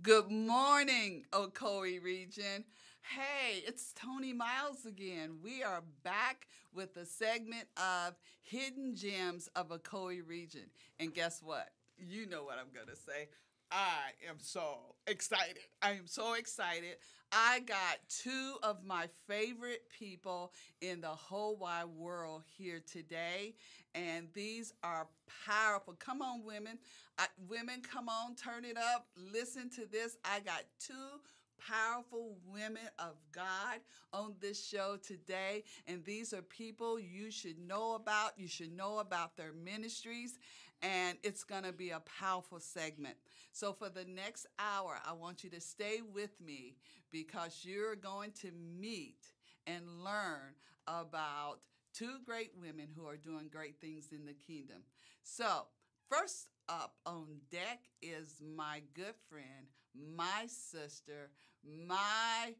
Good morning, Ocoee region. Hey, it's Tony Miles again. We are back with a segment of Hidden Gems of Ocoee region. And guess what? You know what I'm going to say. I am so excited. I am so excited. I got two of my favorite people in the whole wide world here today, and these are powerful. Come on, women. I, women, come on, turn it up. Listen to this. I got two powerful women of God on this show today. And these are people you should know about. You should know about their ministries. And it's going to be a powerful segment. So, for the next hour, I want you to stay with me because you're going to meet and learn about two great women who are doing great things in the kingdom. So, first up on deck is my good friend, my sister, my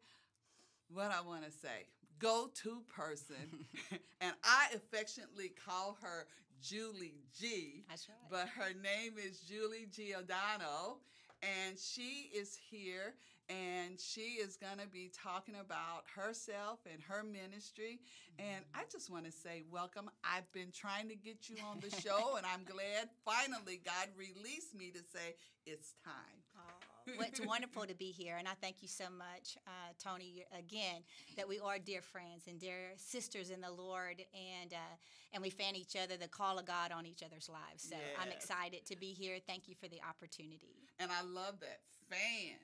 what I want to say, go to person. and I affectionately call her Julie G. That's right. But her name is Julie Giordano. And she is here and she is going to be talking about herself and her ministry. And mm-hmm. I just want to say, welcome. I've been trying to get you on the show, and I'm glad finally God released me to say, it's time. Well, it's wonderful to be here, and I thank you so much, uh, Tony, again, that we are dear friends and dear sisters in the Lord, and uh, and we fan each other the call of God on each other's lives. So I'm excited to be here. Thank you for the opportunity. And I love that fan.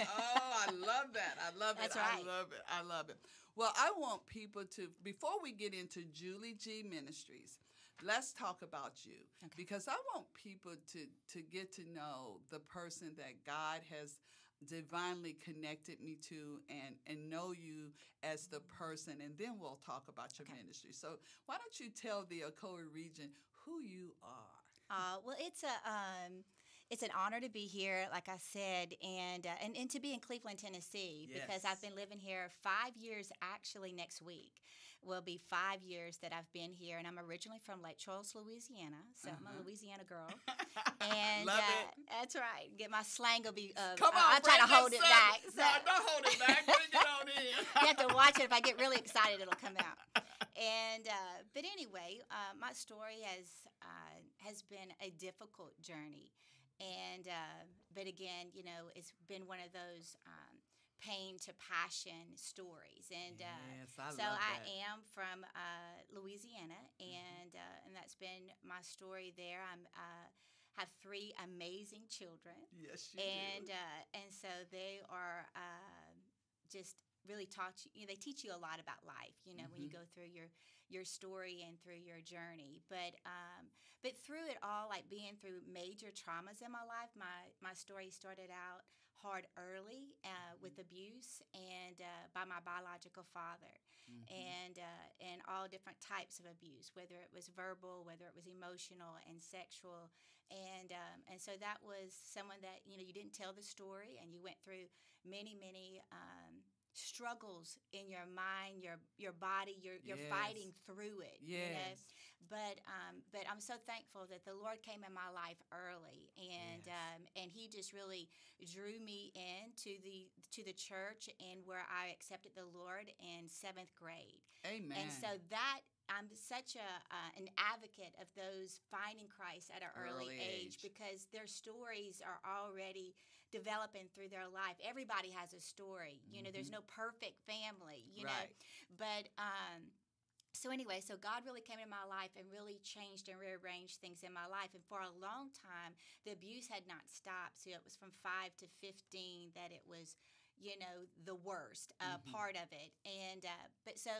oh, I love that. I love That's it. right. I love it. I love it. Well, I want people to, before we get into Julie G Ministries, let's talk about you Okay. because I want people to to get to know the person that God has divinely connected me to and and know you as the person and then we'll talk about your Okay. ministry. So, why don't you tell the Ocoee region who you are? Uh, well, it's a um, it's an honor to be here, like I said, and uh, and, and to be in Cleveland, Tennessee, because Yes. I've been living here five years. Actually, next week will be five years that I've been here, and I'm originally from Lake Charles, Louisiana, so I'm a Louisiana girl. And love uh, it. that's right. Get my slang will be. Uh, Come on, I, will try to hold it back. so- No, don't hold it back. Bring it on in. you have to watch it. If I get really excited, it'll come out. And uh, but anyway, uh, my story has uh, has been a difficult journey, and uh, but again, you know, it's been one of those um, pain to passion stories. And uh, I so I am from uh, Louisiana, and uh, and that's been my story there. I'm uh, have three amazing children Yes, you and do. uh, and so they are uh, just really taught you, you know, they teach you a lot about life you know when you Mhm. go through your your story and through your journey but um, but through it all like being through major traumas in my life my my story started out hard early uh, with abuse and uh, by my biological father Mhm. and uh, and all different types of abuse, whether it was verbal, whether it was emotional and sexual, and um, and so that was someone that you know you didn't tell the story, and you went through many many. Um, struggles in your mind your your body you're you're Yes. fighting through it you know yes. But um, but I'm so thankful that the Lord came in my life early, and Yes. um, and He just really drew me into the to the church, and where I accepted the Lord in seventh grade, Amen. and so that. I'm such a uh, an advocate of those finding Christ at an early, Early age age. because their stories are already developing through their life. Everybody has a story. You know, there's Mhm. no perfect family. You right. know, but um, so anyway, so God really came into my life and really changed and rearranged things in my life. And for a long time, the abuse had not stopped. So it was from five to fifteen that it was, you know, the worst uh, Mhm. part of it. And uh, but so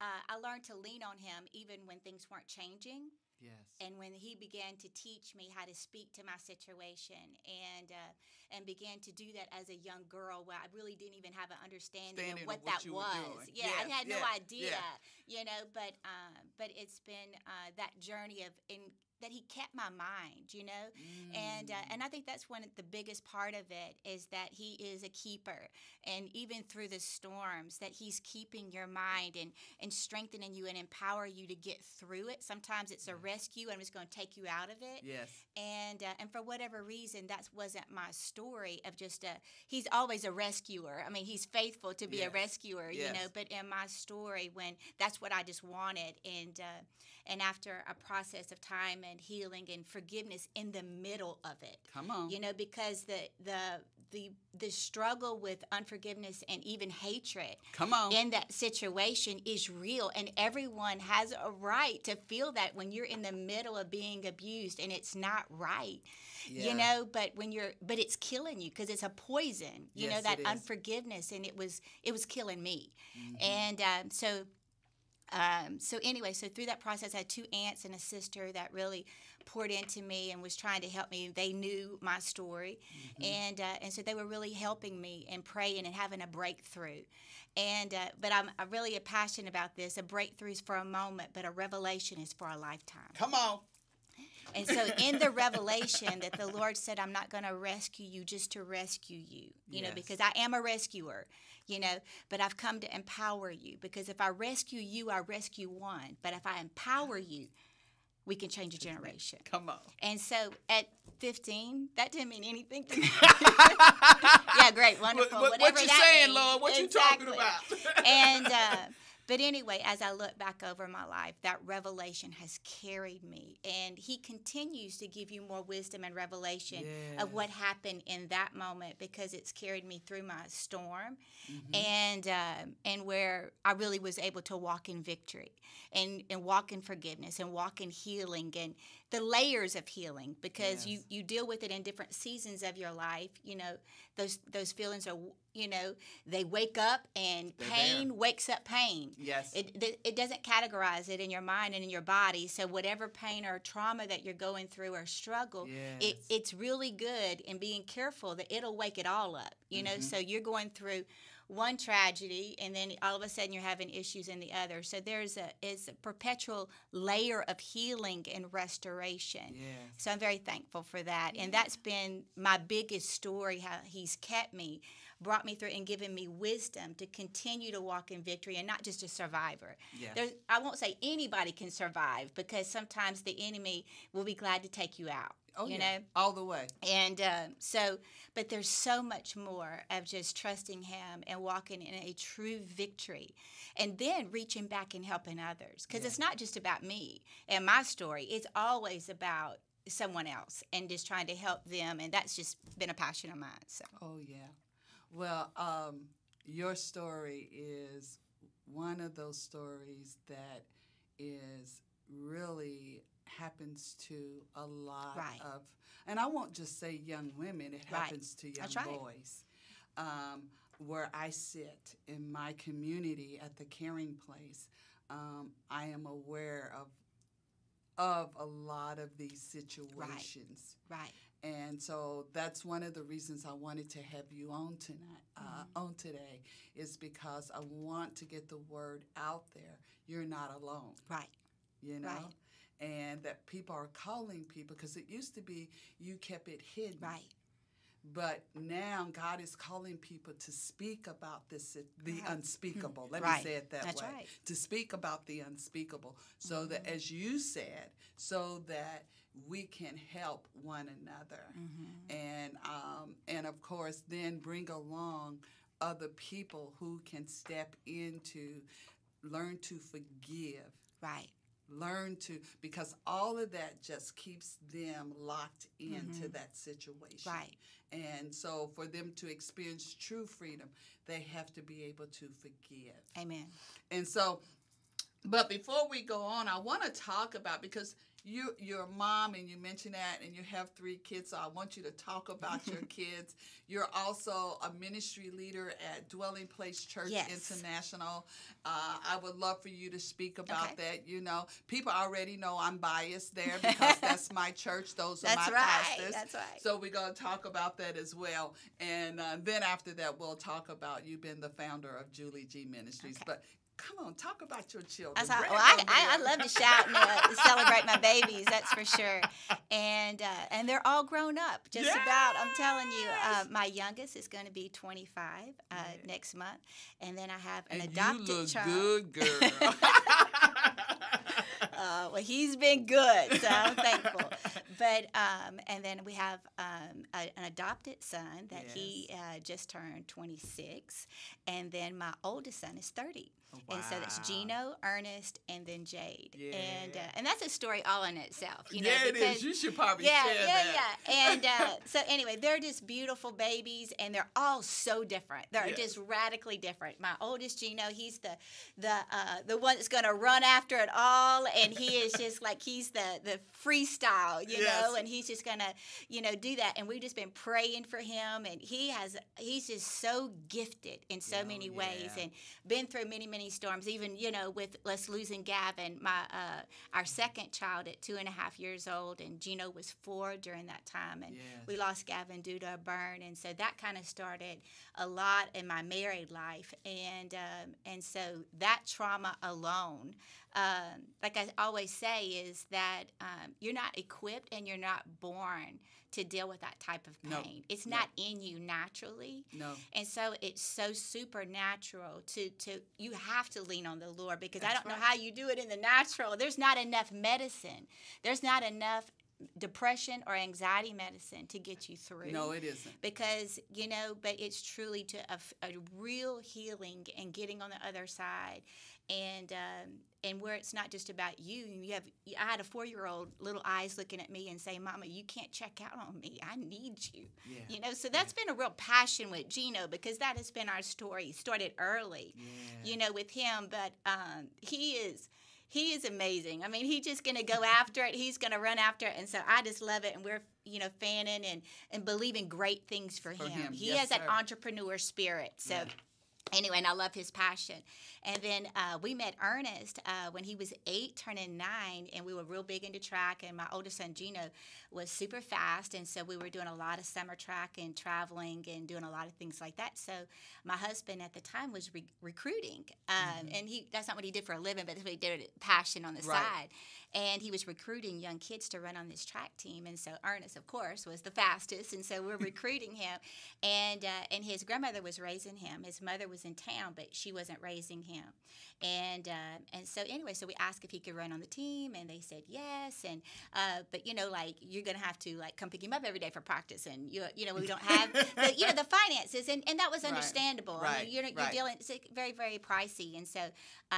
uh, I learned to lean on Him even when things weren't changing Yes. and when he began to teach me how to speak to my situation and uh, and began to do that as a young girl where I really didn't even have an understanding Understanding of what, what that was. Yeah, Yes, I had no idea, yeah. you know. But uh, but it's been uh, that journey of in that he kept my mind, you know, mm. and uh, and I think that's one of the biggest part of it is that he is a keeper, and even through the storms, that he's keeping your mind and and strengthening you and empower you to get through it. Sometimes it's a rescue, and it's going to take you out of it. Yes. And uh, and for whatever reason, that wasn't my story of just a. He's always a rescuer. I mean, he's faithful to be yes. a rescuer, yes. you know. But in my story, when that's what I just wanted, and uh, and after a process of time and healing and forgiveness in the middle of it. Come on. You know, because the the the the struggle with unforgiveness and even hatred come on in that situation is real and everyone has a right to feel that when you're in the middle of being abused and it's not right yeah. you know but when you're but it's killing you because it's a poison you yes, know that unforgiveness and it was it was killing me mm-hmm. and um, so um, so anyway, so through that process, I had two aunts and a sister that really poured into me and was trying to help me. They knew my story, mm-hmm. and uh, and so they were really helping me and praying and having a breakthrough. And uh, but I'm, I'm really a passionate about this. A breakthrough is for a moment, but a revelation is for a lifetime. Come on. And so in the revelation that the Lord said, I'm not going to rescue you just to rescue you, you yes. know, because I am a rescuer, you know, but I've come to empower you because if I rescue you, I rescue one. But if I empower you, we can change a generation. Come on. And so at 15, that didn't mean anything to me. yeah, great, wonderful. What, what, what you saying, means. Lord? What exactly. you talking about? and uh, but anyway, as I look back over my life, that revelation has carried me. And He continues to give you more wisdom and revelation yes. of what happened in that moment because it's carried me through my storm mm-hmm. and, um, and where I really was able to walk in victory and, and walk in forgiveness and walk in healing and the layers of healing because yes. you, you deal with it in different seasons of your life. You know, those, those feelings are you know they wake up and They're pain there. wakes up pain yes it, it doesn't categorize it in your mind and in your body so whatever pain or trauma that you're going through or struggle yes. it, it's really good in being careful that it'll wake it all up you know mm-hmm. so you're going through one tragedy and then all of a sudden you're having issues in the other so there's a it's a perpetual layer of healing and restoration yes. so i'm very thankful for that and that's been my biggest story how he's kept me brought me through and given me wisdom to continue to walk in victory and not just a survivor. Yes. There's, I won't say anybody can survive because sometimes the enemy will be glad to take you out. Oh, you yeah. know, all the way. And uh, so, but there's so much more of just trusting Him and walking in a true victory, and then reaching back and helping others. Because yeah. it's not just about me and my story; it's always about someone else and just trying to help them. And that's just been a passion of mine. So. Oh yeah. Well, um, your story is one of those stories that is really happens to a lot right. of, and I won't just say young women, it happens right. to young right. boys. Um, where I sit in my community at the caring place, um, I am aware of of a lot of these situations. Right. And so that's one of the reasons I wanted to have you on tonight, uh, mm-hmm. on today, is because I want to get the word out there. You're not alone. Right. You know? Right. And that people are calling people because it used to be you kept it hidden. Right. But now God is calling people to speak about this, the right. unspeakable. Let right. me say it that That's way. Right. To speak about the unspeakable. So mm-hmm. that, as you said, so that we can help one another. Mm-hmm. And, um, and of course, then bring along other people who can step into, learn to forgive. Right learn to because all of that just keeps them locked into mm-hmm. that situation right and so for them to experience true freedom they have to be able to forgive amen and so but before we go on i want to talk about because you you're a mom and you mentioned that and you have three kids so i want you to talk about your kids you're also a ministry leader at dwelling place church yes. international uh, i would love for you to speak about okay. that you know people already know i'm biased there because that's my church those that's are my right. pastors that's right so we're going to talk about that as well and uh, then after that we'll talk about you being the founder of julie g ministries okay. but Come on, talk about your children. I, Bring well, I, I, I love to shout and uh, celebrate my babies, that's for sure. And uh, and they're all grown up, just about. I'm telling you, uh, my youngest is going to be 25 uh, Yeah. next month, and then I have an and adopted you look child. good, girl. Uh, well, he's been good, so I'm thankful. But um, and then we have um, a, an adopted son that he uh, just turned 26, and then my oldest son is 30. And so that's Gino, Ernest, and then Jade. And uh, and that's a story all in itself. You know, yeah, it because is. You should probably yeah, share yeah, that. yeah. And uh, so anyway, they're just beautiful babies, and they're all so different. They're Yes. just radically different. My oldest Gino, he's the the uh, the one that's going to run after it all, and he is just like he's the the freestyle, you Yes. know, and he's just going to you know do that. And we've just been praying for him, and he has he's just so gifted in so Oh, many ways, and been through many many storms. Even you know with us losing Gavin, my uh, our second child at two and a half years old, and Gino was four during that time, and Yes. we lost Gavin due to a burn, and so that kind of started a lot in my married life, and um, and so that trauma alone, um, like I always say, is that um, you're not equipped and you're not born to deal with that type of No. pain. It's No. not in you naturally. No. And so it's so supernatural to to you have to lean on the Lord because I don't know how you do it in the natural. There's not enough medicine. There's not enough depression or anxiety medicine to get you through. No, it isn't. because you know, but it's truly to a real healing and getting on the other side, and um, and where it's not just about you. You have I had a four year old little eyes looking at me and saying, "Mama, you can't check out on me. I need you." Yeah. You know, so that's been a real passion with Gino because that has been our story. Started early, Yeah. you know, with him, but um, he is he is amazing. I mean, he's just going to go after it. He's going to run after it, and so I just love it. And we're you know fanning and and believing great things for, For him. him. He Yes, has that entrepreneur spirit. So. Yeah. Anyway, and I love his passion. And then uh, we met Ernest uh, when he was eight, turning nine, and we were real big into track. And my oldest son Gino was super fast, and so we were doing a lot of summer track and traveling and doing a lot of things like that. So my husband at the time was re- recruiting, um, and he—that's not what he did for a living, but that's what he did passion on the Right. side. And he was recruiting young kids to run on this track team, and so Ernest, of course, was the fastest, and so we're recruiting him. And uh, and his grandmother was raising him. His mother was in town, but she wasn't raising him. And uh, and so anyway, so we asked if he could run on the team, and they said yes. And uh, but you know, like you're gonna have to like come pick him up every day for practice, and you you know we don't have the, you know the finances, and, and that was Right. understandable. I Right. mean, you're, you're Right. dealing it's very very pricey, and so uh,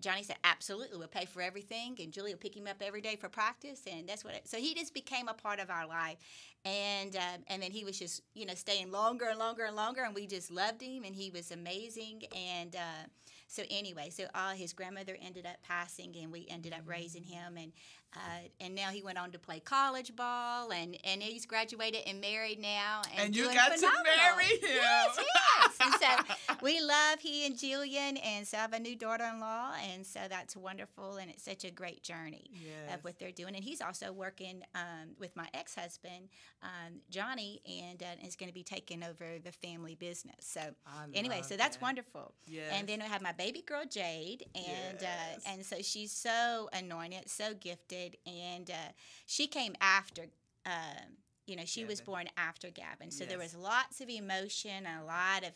Johnny said absolutely we'll pay for everything, and Julie will pick him up every day for practice, and that's what. It, so he just became a part of our life, and um, and then he was just you know staying longer and longer and longer, and we just loved him, and he was amazing, and. Uh, so anyway, so uh, his grandmother ended up passing, and we ended up raising him, and uh, and now he went on to play college ball, and and he's graduated and married now, and, And you got to marry him. Yes, yes. And so we love he and Jillian, and so I have a new daughter-in-law, and so that's wonderful, and it's such a great journey Yes. of what they're doing. And he's also working um, with my ex-husband, um, Johnny, and uh, is going to be taking over the family business. So I anyway, so that's that. wonderful. Yes. And then I have my baby girl Jade, and Yes. uh, and so she's so anointed, so gifted, and uh, she came after. Um, you know, she was born after Gavin, so there was lots of emotion and a lot of,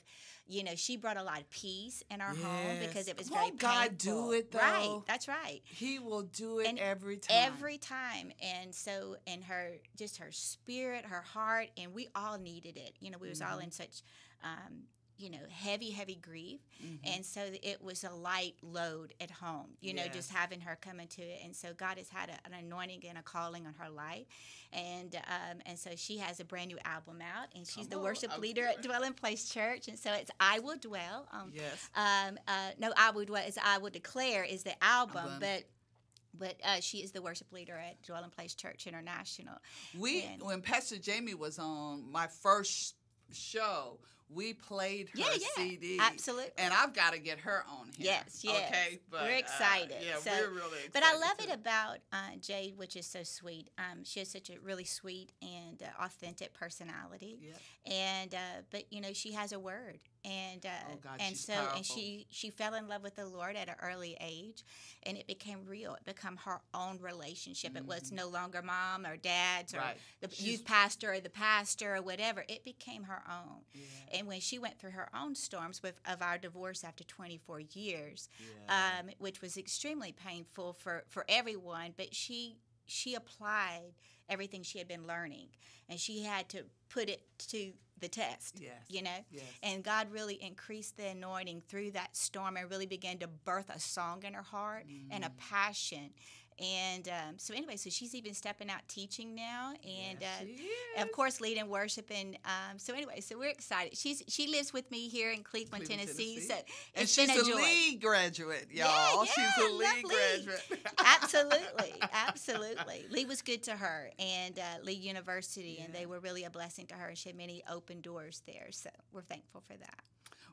you know, she brought a lot of peace in our home because it was Won't very God do painful. it, Right, that's right he will do it And every time. every time and so and her just her spirit her heart and we all needed it you know we was all Mhm. in such um, you know heavy heavy grief Mhm. and so it was a light load at home you know just having her come into it and so god has had a, an anointing and a calling on her life and um, and so she has a brand new album out and she's Come the on, worship I'm leader at dwelling place church and so it's i will dwell um, yes. um, uh, no, I would what is I would declare is the album, Album. but but uh, she is the worship leader at Dwelling Place Church International. We And- when Pastor Jamie was on my first show, we played her Yeah, yeah, CD. absolutely. And I've got to get her on here. Yes, yes. Okay, but We're uh, excited. yeah, So- we're really excited. But I love too. it about uh, Jade, which is so sweet. Um, she has such a really sweet and uh, authentic personality, Yep. and uh, but you know she has a word, and uh, Oh, God, and so powerful. and she she fell in love with the Lord at an early age, and it became real. It became her own relationship. It was no longer mom or dad's or Mm-hmm. Right. the She's- youth pastor or the pastor or whatever. It became her own. Yeah. And when she went through her own storms with of our divorce after 24 years, Yeah. um, which was extremely painful for, for everyone, but she she applied everything she had been learning, and she had to put it to the test. Yes. You know. Yes. And God really increased the anointing through that storm and really began to birth a song in her heart and Mm. a passion. And um, so, anyway, so she's even stepping out teaching now, and Yes, uh, of course leading worship and um, so anyway so we're excited she's she lives with me here in cleveland, Cleveland, tennessee, Tennessee. so and she's a a lead graduate, y'all. she's yeah, a lead lovely. graduate. absolutely absolutely lee was good to her and uh, lee university and they were really a blessing to her and she had many open doors there so we're thankful for that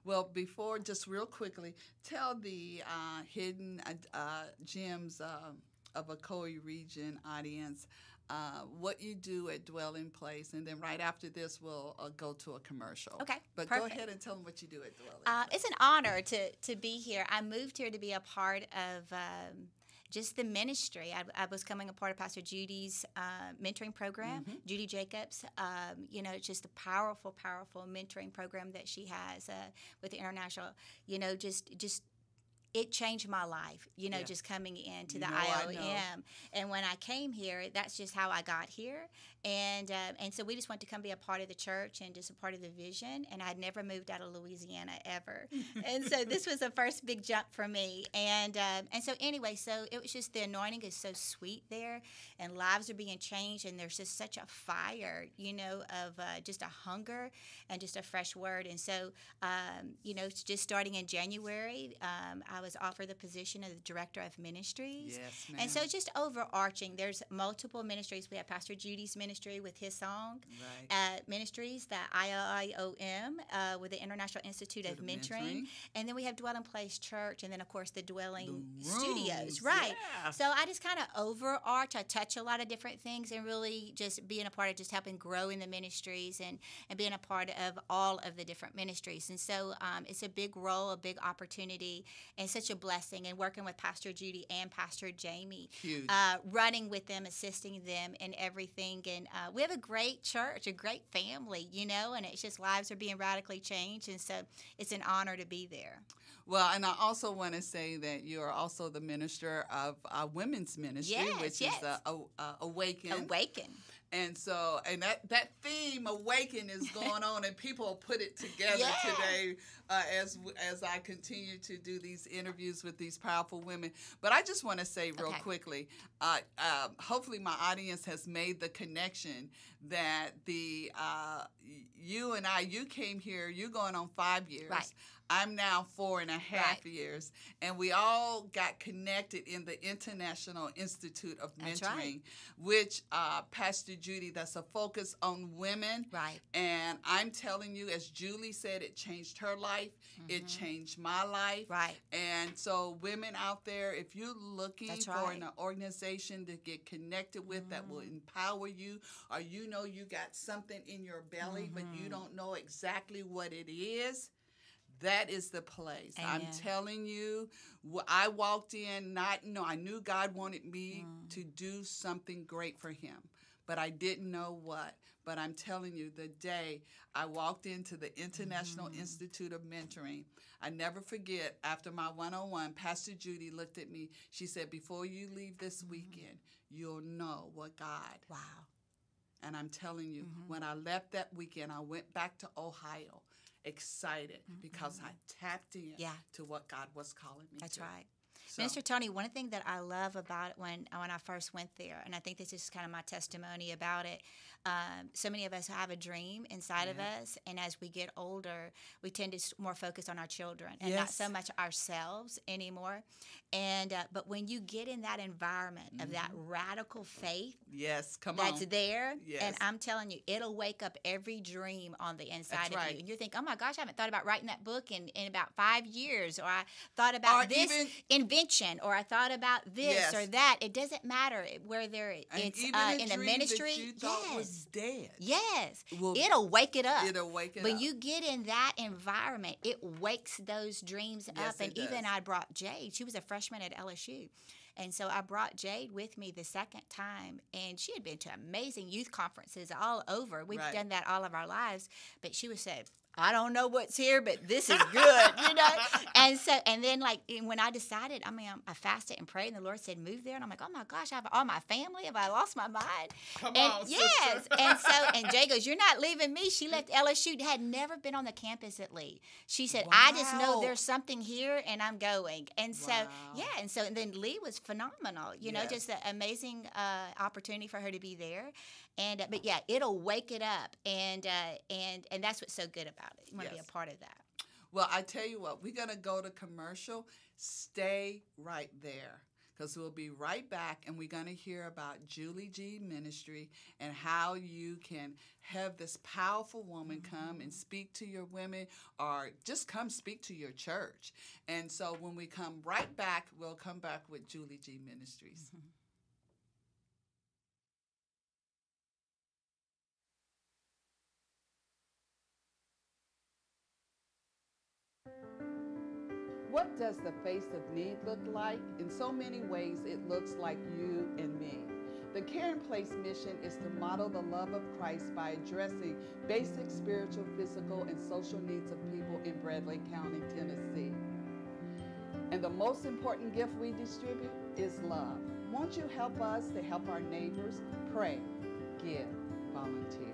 Well, before, just real quickly, tell the uh, hidden uh, uh, gems uh, of Ocoee region audience uh, what you do at Dwelling Place, and then right after this, we'll uh, go to a commercial. Okay, But go ahead and tell them what you do at Dwelling Uh, Place. it's an honor to, to be here. I moved here to be a part of um, just the ministry. I, I was coming a part of Pastor Judy's uh, mentoring program, Mm-hmm. Judy Jacobs. Um, you know, it's just a powerful, powerful mentoring program that she has uh, with the international. You know, just just it changed my life. You know, Yeah. just coming into the know I know. IOM, and when I came here, that's just how I got here. And uh, and so we just want to come be a part of the church and just a part of the vision. And I'd never moved out of Louisiana ever, and so this was the first big jump for me. And um, and so anyway, so it was just the anointing is so sweet there, and lives are being changed, and there's just such a fire, you know, of uh, just a hunger and just a fresh word. And so um, you know, just starting in January, um, I was offered the position of the director of ministries. yes, ma'am. And so, just overarching, there's multiple ministries. We have Pastor Judy's ministry with his song, right. uh, ministries, the IIOM uh, with the International Institute of Mentoring. mentoring. and then we have Dwelling Place Church, and then of course the Dwelling The Studios, right? yeah. So I just kind of overarch. I touch a lot of different things, and really just being a part of just helping grow in the ministries and and being a part of all of the different ministries. And so um, it's a big role, a big opportunity, and such a blessing. And working with Pastor Judy and Pastor Jamie, uh, running with them, assisting them in everything. And uh, we have a great church, a great family, you know, and it's just lives are being radically changed. And so it's an honor to be there. Well, and I also want to say that you are also the minister of uh, women's ministry, Yes, which yes. is uh, a- uh, Awaken. Awaken. And so, and that, that theme, Awaken, is going on, and people put it together Yeah. today uh, as as I continue to do these interviews with these powerful women. But I just want to say real Okay. quickly, uh, uh, hopefully my audience has made the connection that the uh, you and I, you came here, you're going on five years. Right. I'm now four and a half Right. years, and we all got connected in the International Institute of Mentoring, right. which uh, Pastor Judy, that's a focus on women. Right. And I'm telling you, as Julie said, it changed her life. It changed my life. Mm-hmm. Right. And so, women out there, if you're looking That's for right. an organization to get connected with that will Mm-hmm. empower you, or you know you got something in your belly, but Mm-hmm. you don't know exactly what it is, that is the place. I'm telling you, I walked in not know I knew God wanted me Mm. to do something great for Him, but I didn't know what. But I'm telling you, the day I walked into the International Mm. Institute of Mentoring, I never forget. After my one-on-one, Pastor Judy looked at me. She said, "Before you leave this weekend, you'll know what God Wow. and I'm telling you, Mm-hmm. when I left that weekend, I went back to Ohio excited because I tapped in Mm-hmm. Yeah. to what God was calling me That's to. right. So, Minister Tony, one thing that I love about when when I first went there, and I think this is kind of my testimony about it, um, so many of us have a dream inside of us, and as we get older, we tend to more focus on our children and not so much ourselves anymore. And uh, but when you get in that environment of that radical faith Yes, come that's on. there, Yes. and I'm telling you, it'll wake up every dream on the inside That's of right. you, and you think, oh my gosh, I haven't thought about writing that book in, in about five years, or I thought about Or this even- invention, or I thought about this Yes. or that. It doesn't matter whether And it's uh, a in the ministry. that you thought yes, was dead. yes, will- it'll wake it up. It'll wake it when up. you get in that environment, it wakes those dreams Yes, up. And it even. I brought Jade. She was a freshman at LSU. And so I brought Jade with me the second time, and she had been to amazing youth conferences all over. We've Right. done that all of our lives, but she was said, I don't know what's here, but this is good, you know. And so, and then like and when I decided, I mean, I fasted and prayed, and the Lord said, "Move there," and I'm like, "Oh my gosh, I have all my family. Have I lost my mind?" Come and on, yes, sister. and so and Jay goes, "You're not leaving me." She left LSU, had never been on the campus at Lee. She said, "I just know there's something here, and I'm going." And so Wow. yeah, and so and then Lee was phenomenal. You know, just an amazing uh, opportunity for her to be there. And uh, but yeah, it'll wake it up, and uh, and and that's what's so good about it. You want to Yes. be a part of that. Well, I tell you what, we're going to go to commercial. Stay right there because we'll be right back and we're going to hear about Julie G Ministry and how you can have this powerful woman come and speak to your women or just come speak to your church. And so when we come right back, we'll come back with Julie G Ministries. What does the face of need look like? In so many ways, it looks like you and me. The Caring Place mission is to model the love of Christ by addressing basic spiritual, physical, and social needs of people in Bradley County, Tennessee. And the most important gift we distribute is love. Won't you help us to help our neighbors? Pray, give, volunteer.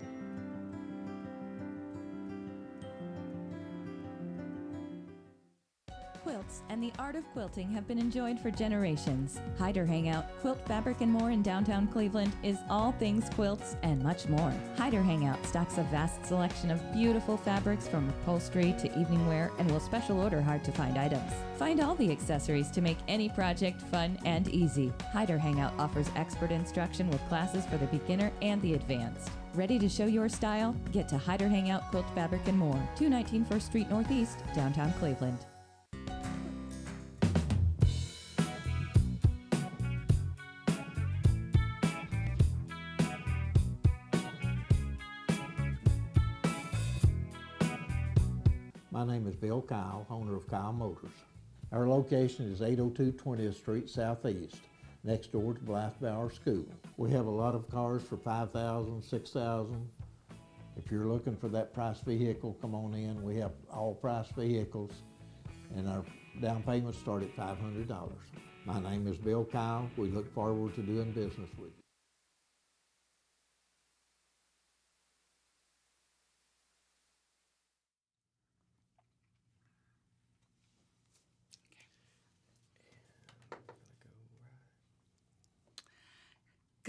Quilts and the art of quilting have been enjoyed for generations. Hider Hangout, Quilt Fabric and More in downtown Cleveland is all things quilts and much more. Hider Hangout stocks a vast selection of beautiful fabrics from upholstery to evening wear and will special order hard to find items. Find all the accessories to make any project fun and easy. Hider Hangout offers expert instruction with classes for the beginner and the advanced. Ready to show your style? Get to Hider Hangout Quilt Fabric and More, 219 First Street Northeast, downtown Cleveland. Bill Kyle, owner of Kyle Motors. Our location is 802 20th Street Southeast, next door to Blythe-Bower School. We have a lot of cars for 5000 6000 If you're looking for that price vehicle, come on in. We have all price vehicles, and our down payments start at $500. My name is Bill Kyle. We look forward to doing business with you.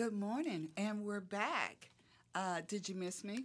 Good morning, and we're back. Uh, did you miss me?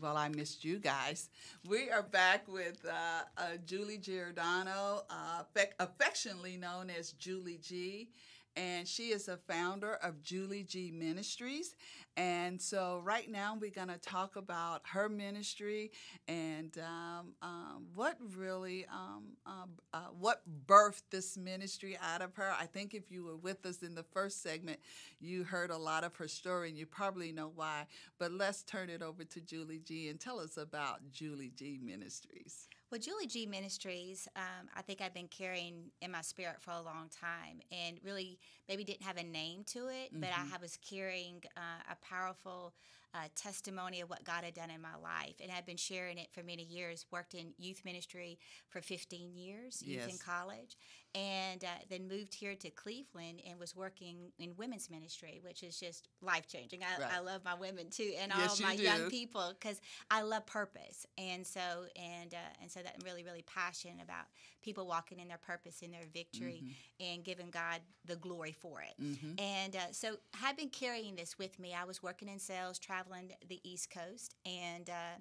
Well, I missed you guys. We are back with uh, uh, Julie Giordano, uh, affectionately known as Julie G. And she is a founder of Julie G Ministries. And so, right now, we're going to talk about her ministry and um, um, what really, um, uh, uh, what birthed this ministry out of her. I think if you were with us in the first segment, you heard a lot of her story and you probably know why. But let's turn it over to Julie G and tell us about Julie G Ministries. Well, Julie G Ministries, um, I think I've been carrying in my spirit for a long time, and really maybe didn't have a name to it, but I was carrying uh, a powerful uh, testimony of what God had done in my life, and I've been sharing it for many years. Worked in youth ministry for 15 years, youth in college, and uh, then moved here to Cleveland and was working in women's ministry, which is just life changing. I, Right. I love my women too, and Yes, all my do. young people because I love purpose, and so and uh, and so that I'm really really passionate about people walking in their purpose, in their victory, Mm-hmm. and giving God the glory for it. Mhm. And uh, so I've been carrying this with me. I was working in sales, traveling traveling the East Coast, and uh,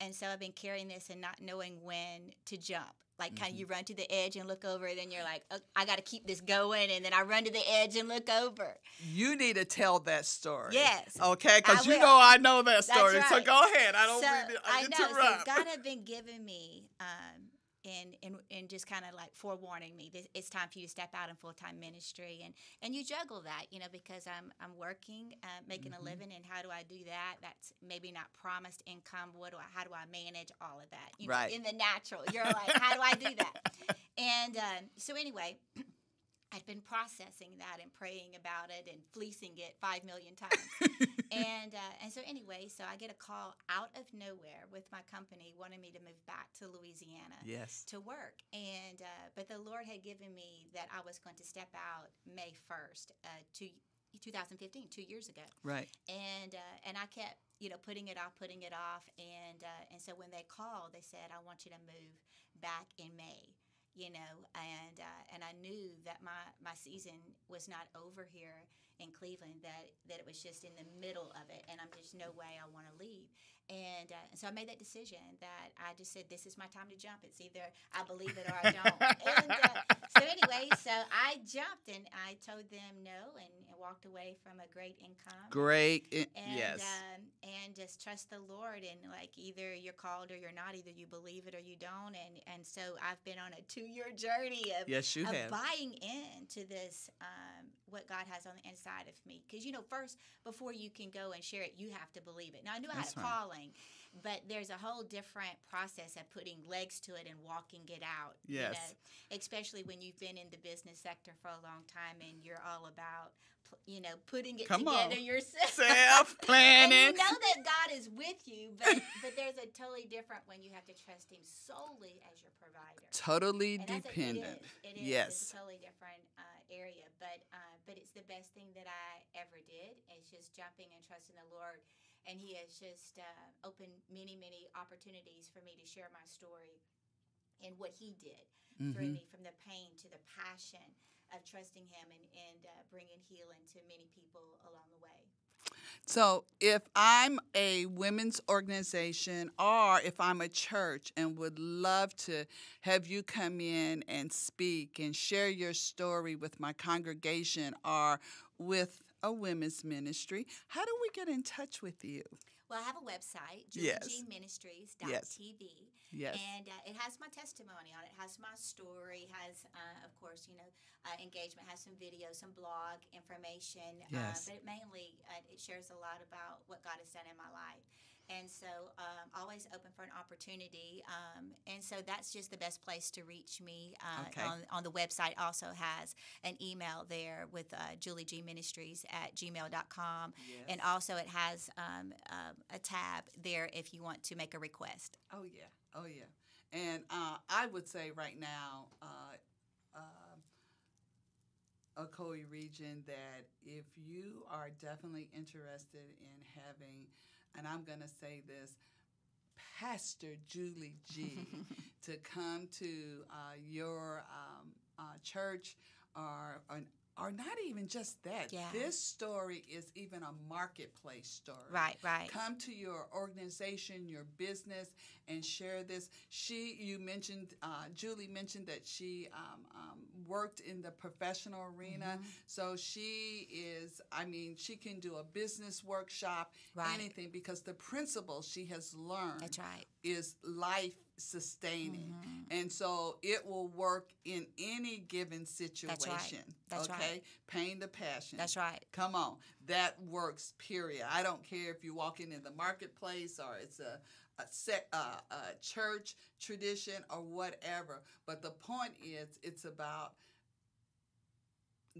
and so I've been carrying this and not knowing when to jump. Like kind of you run to the edge and look over, and then you're like, oh, I got to keep this going, and then I run to the edge and look over. You need to tell that story. Yes. Okay, because you know I know that story. So go ahead. I don't so, mean to I I know. interrupt. So God had been giving me, um, and and and just kind of like forewarning me, this, it's time for you to step out in full time ministry, and and you juggle that, you know, because I'm I'm working, uh, making Mm-hmm. a living, and how do I do that? That's maybe not promised income. What do I? How do I manage all of that? You know, Right. in the natural, you're like, how do I do that? And um, so anyway. I'd been processing that and praying about it and fleecing it five million times and uh, and so anyway, so I get a call out of nowhere with my company wanting me to move back to Louisiana yes. to work, and uh, but the Lord had given me that I was going to step out May first, uh, to 2015, two years ago, Right. and uh, and I kept you know putting it off, putting it off, and uh, and so when they called, they said I want you to move back in May. You know, and uh, and I knew that my, my season was not over here in Cleveland. That that it was just in the middle of it, and I'm just no way I want to leave. And, uh, so I made that decision that I just said this is my time to jump. It's either I believe it or I don't. and uh, so anyway, so I jumped and I told them no and walked away from a great income Great. I- and yes. um, and just trust the Lord and like either you're called or you're not, either you believe it or you don't, and and so I've been on a two year journey of yes, you of have. buying into this um, what God has on the inside of me because you know first before you can go and share it, you have to believe it. Now I knew I had That's a right. calling, but there's a whole different process of putting legs to it and walking it out. you Yes. know, especially when you've been in the business sector for a long time and you're all about you know putting it Come together on. yourself. Self planning. you know that God is with you, but but there's a totally different when you have to trust Him solely as your provider. Totally And a- dependent. It is. It is. Yes. It's a totally different uh, area, but uh, but it's the best thing that I ever did. It's just jumping and trusting the Lord, and He has just uh, opened many many opportunities for me to share my story and what He did through Mhm. me, from the pain to the passion of trusting Him and and uh, bringing healing to many people along the way. So, if I'm a women's organization or if I'm a church and would love to have you come in and speak and share your story with my congregation or with a women's ministry, how do we get in touch with you? Well, I have a website, Yes. juliegministries.tv. Yes. And uh, it has my testimony on it. Has my story. Has, uh, of course, you know, uh, engagement. Has some videos, some blog information. Yes. Uh, but it mainly uh, it shares a lot about what God has done in my life. And so, um, always open for an opportunity. Um, and so, that's just the best place to reach me. Uh, Okay. on, on the website, also has an email there with uh, Julie G Ministries at gmail.com. And also, it has um, um, a tab there if you want to make a request. Oh yeah, oh yeah, and uh, I would say right now, uh, uh, Ocoee region, that if you are definitely interested in having, and I'm gonna say this, Pastor Julie G, to come to uh, your um, uh, church or, or or not even just that. Yeah. This story is even a marketplace story. Right, right. Come to your organization, your business, and share this. She, you mentioned, uh, Julie mentioned that she um, um, worked in the professional arena. Mm-hmm. So she is, I mean, she can do a business workshop, Right. anything, because the principles she has learned That's right. is life sustaining. Mm-hmm. And so it will work in any given situation. That's right. okay? right. Pain the passion. That's right. Come on. That works, period. I don't care if you're walking in the marketplace or it's a, a, set, uh, a church tradition or whatever. But the point is, it's about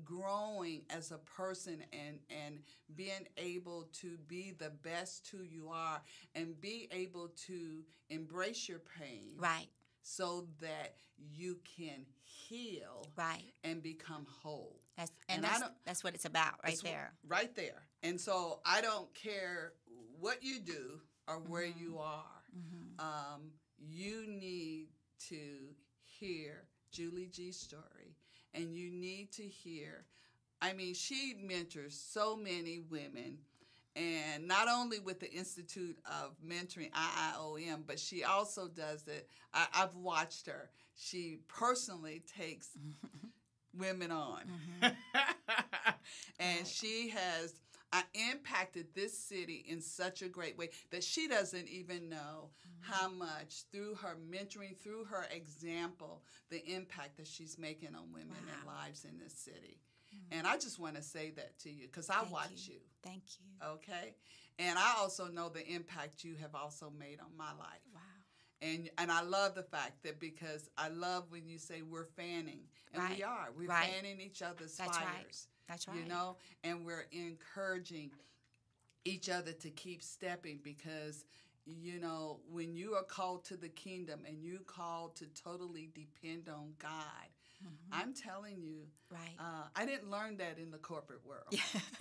growing as a person and and being able to be the best who you are and be able to embrace your pain Right, so that you can heal right. and become whole That's and, And I that's that's what it's about right there. Right there. And so I don't care what you do or where Mm-hmm. you are. Um, you need to hear Julie G's story, and you need to hear. I mean, she mentors so many women, and not only with the Institute of Mentoring IIOM, but she also does it. I, I've watched her. She personally takes women on, mm-hmm. and Right. she has uh, impacted this city in such a great way that she doesn't even know how much through her mentoring, through her example, the impact that she's making on women and lives in this city. And I just want to say that to you because I Thank watch you. you. Thank you. Okay. And I also know the impact you have also made on my life. Wow. And and I love the fact that because I love when you say we're fanning. And we Right. are. We're Right. fanning each other's That's right. fires. That's right. You know, and we're encouraging each other to keep stepping because you know, when you are called to the kingdom and you called to totally depend on God, I'm telling you, Right. uh, I didn't learn that in the corporate world.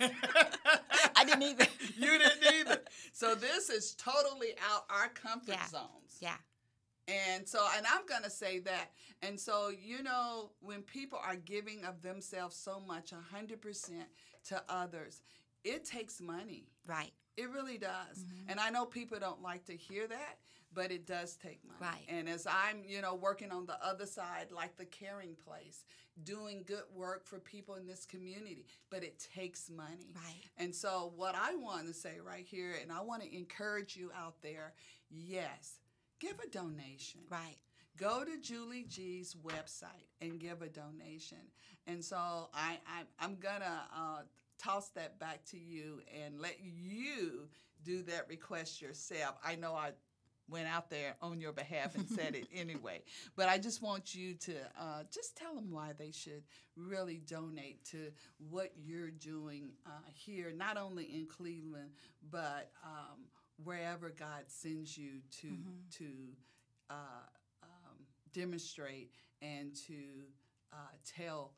I didn't either. you didn't either. So this is totally out our comfort Yeah. zones. Yeah. And so, and I'm going to say that. And so, you know, when people are giving of themselves so much, 100% to others, it takes money. Right. It really does. Mm-hmm. And I know people don't like to hear that, but it does take money. Right. And as I'm, you know, working on the other side, like the caring place, doing good work for people in this community, but it takes money. Right. And so, what I want to say right here, and I want to encourage you out there yes, give a donation. Right. Go to Julie G's website and give a donation. And so, I, I, I'm going to uh, toss that back to you and let you do that request yourself. I know I went out there on your behalf and said it anyway. But I just want you to uh, just tell them why they should really donate to what you're doing uh, here, not only in Cleveland, but um, wherever God sends you to to uh, um, demonstrate and to uh, tell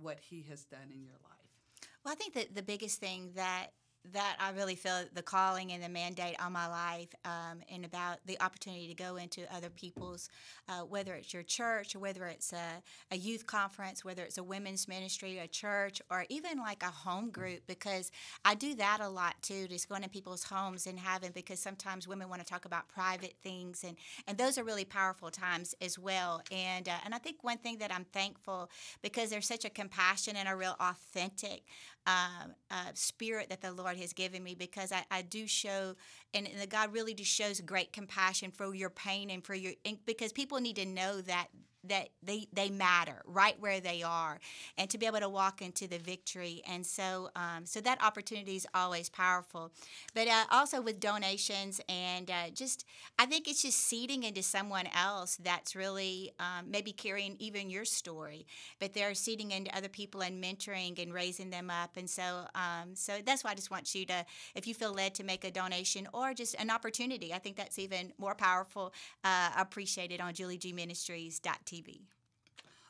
what He has done in your life. Well, I think that the biggest thing that that I really feel the calling and the mandate on my life, um, and about the opportunity to go into other people's, uh, whether it's your church or whether it's a, a youth conference, whether it's a women's ministry, a church, or even like a home group, because I do that a lot too, just going to people's homes and having, because sometimes women want to talk about private things, and, and those are really powerful times as well. And, uh, and I think one thing that I'm thankful because there's such a compassion and a real authentic um, uh, spirit that the Lord has given me because I, I do show, and, and the God really just shows great compassion for your pain and for your, and because people need to know that that they they matter right where they are, and to be able to walk into the victory, and so um, so that opportunity is always powerful, but uh, also with donations and uh, just I think it's just seeding into someone else that's really um, maybe carrying even your story, but they're seeding into other people and mentoring and raising them up, and so um, so that's why I just want you to, if you feel led to make a donation or just an opportunity, I think that's even more powerful. Uh, appreciated on juliegministries.tv.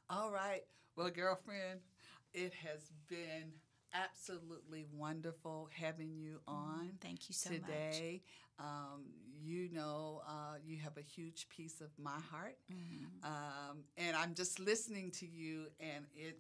All right. Well, girlfriend, it has been absolutely wonderful having you on Thank you so much. today. Um, you know, uh, you have a huge piece of my heart, Mm-hmm. um, and I'm just listening to you, and it.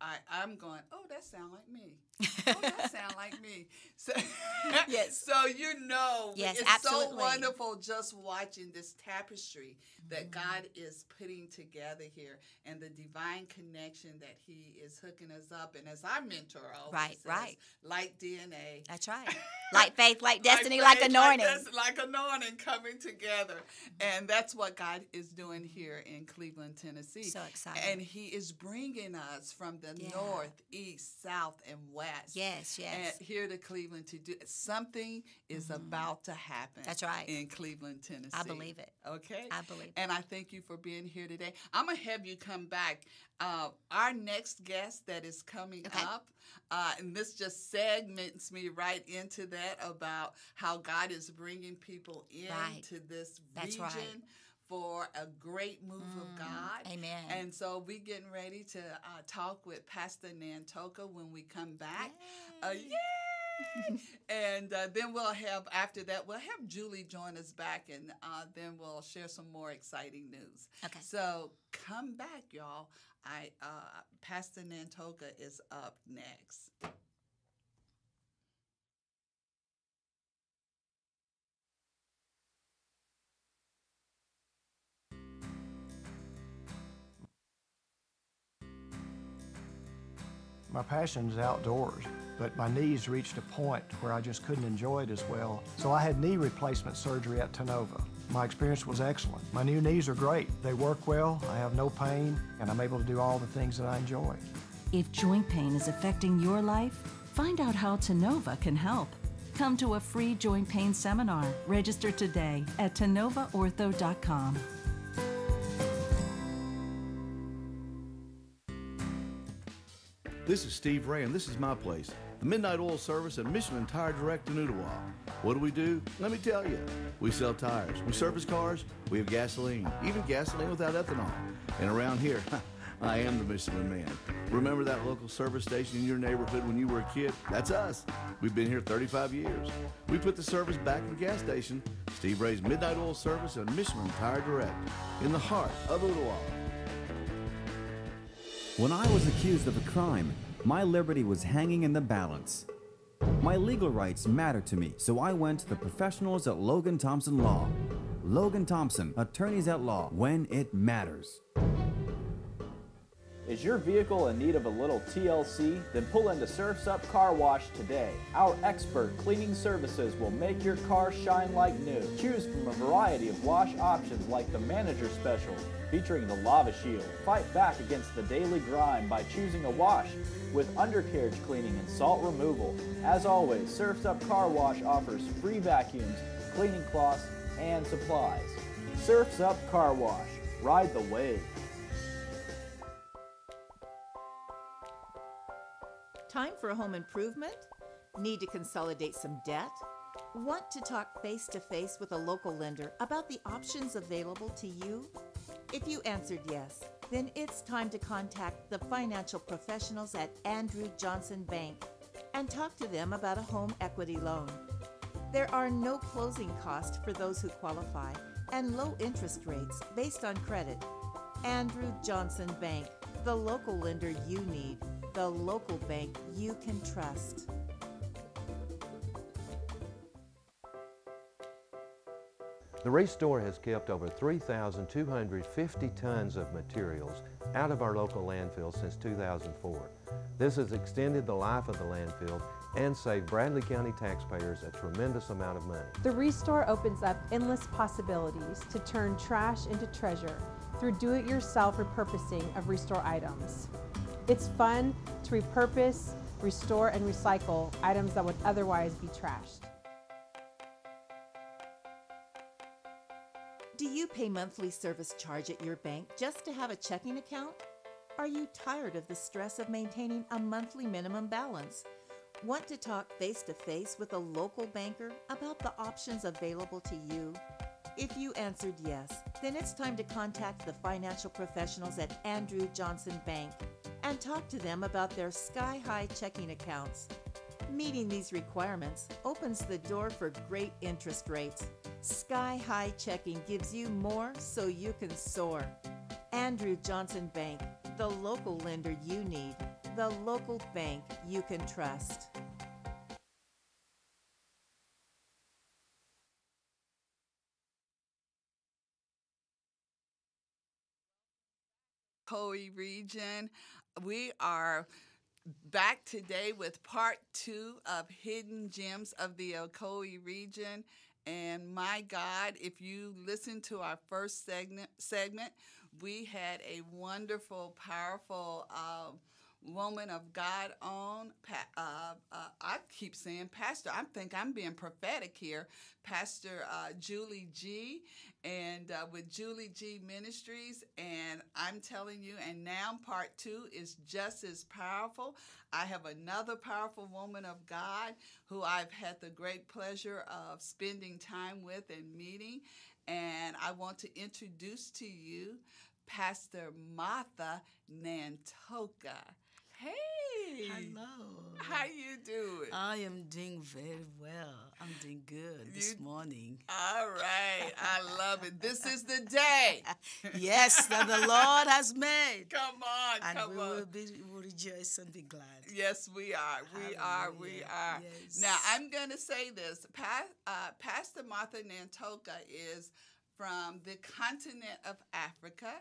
I, I'm going, oh, that sounds like me. Oh, that sound like me. So, Yes. So you know, Yes, it's absolutely. so wonderful just watching this tapestry that mm-hmm. God is putting together here, and the divine connection that He is hooking us up. And as our mentor always Right, says, right. like DNA. That's right. Like faith, like destiny, like, faith, anointing. des- Like, anointing coming together. Mm-hmm. And that's what God is doing mm-hmm. here in Cleveland, Tennessee. So exciting. And He is bringing us from the Yeah. north, east, south, and west. Yes, yes. And here to Cleveland to do something is about to happen. That's right. In Cleveland, Tennessee. I believe it. Okay. I believe it. And I thank you for being here today. I'm gonna have you come back. Uh, our next guest that is coming Okay. up, uh, and this just segments me right into that about how God is bringing people Right. into this That's region right. For a great move of God. Mm, Amen. And so we're getting ready to uh, talk with Pastor Nantoka when we come back. Uh, Yay. yay! and uh, then we'll have after that we'll have Julie join us back, and uh, then we'll share some more exciting news. Okay. So come back, y'all. I uh, Pastor Nantoka is up next. My passion is outdoors, but my knees reached a point where I just couldn't enjoy it as well. So I had knee replacement surgery at Tennova. My experience was excellent. My new knees are great. They work well, I have no pain, and I'm able to do all the things that I enjoy. If joint pain is affecting your life, find out how Tennova can help. Come to a free joint pain seminar. Register today at tennovaortho.com. This is Steve Ray, and this is my place, the Midnight Oil Service at Michelin Tire Direct in Ooltewah. What do we do? Let me tell you. We sell tires, we service cars, we have gasoline, even gasoline without ethanol. And around here, I am the Michelin man. Remember that local service station in your neighborhood when you were a kid? That's us. We've been here 35 years. We put the service back in the gas station. Steve Ray's Midnight Oil Service and Michelin Tire Direct in the heart of Ooltewah. When I was accused of a crime, my liberty was hanging in the balance. My legal rights mattered to me, so I went to the professionals at Logan Thompson Law. Logan Thompson, attorneys at law when it matters. Is your vehicle in need of a little TLC? Then pull into Surf's Up Car Wash today. Our expert cleaning services will make your car shine like new. Choose from a variety of wash options like the Manager Special, featuring the Lava Shield. Fight back against the daily grind by choosing a wash with undercarriage cleaning and salt removal. As always, Surf's Up Car Wash offers free vacuums, cleaning cloths, and supplies. Surf's Up Car Wash. Ride the wave. Time for a home improvement? Need to consolidate some debt? Want to talk face to face with a local lender about the options available to you? If you answered yes, then it's time to contact the financial professionals at Andrew Johnson Bank and talk to them about a home equity loan. There are no closing costs for those who qualify and low interest rates based on credit. Andrew Johnson Bank, the local lender you need, the local bank you can trust. The ReStore has kept over 3,250 tons of materials out of our local landfill since 2004. This has extended the life of the landfill and saved Bradley County taxpayers a tremendous amount of money. The Restore opens up endless possibilities to turn trash into treasure through do-it-yourself repurposing of Restore items. It's fun to repurpose, restore, and recycle items that would otherwise be trashed. Do you pay monthly service charge at your bank just to have a checking account? Are you tired of the stress of maintaining a monthly minimum balance? Want to talk face to face with a local banker about the options available to you? If you answered yes, then it's time to contact the financial professionals at Andrew Johnson Bank and talk to them about their sky high checking accounts. Meeting these requirements opens the door for great interest rates. Sky high checking gives you more so you can soar. Andrew Johnson Bank, the local lender you need, the local bank you can trust. Ocoee region. We are back today with part two of Hidden Gems of the Ocoee region. And my God, if you listen to our first segment, segment we had a wonderful, powerful uh, woman of God on. Uh, uh, I keep saying pastor. I think I'm being prophetic here. Pastor uh, Julie G. And uh, with Julie G Ministries. And I'm telling you, and now part two is just as powerful. I have another powerful woman of God who I've had the great pleasure of spending time with and meeting. And I want to introduce to you Pastor Martha Nantoka. Hey. Hello. How you doing? I am doing very well. I'm doing good this You- morning. All right. I love it. This is the day. yes, that the Lord has made. Come on, and come we on. will be we will rejoice and be glad. Yes, we are. We are. We are. Yes. Now, I'm going to say this. Uh, Pastor Martha Nantoka is from the continent of Africa,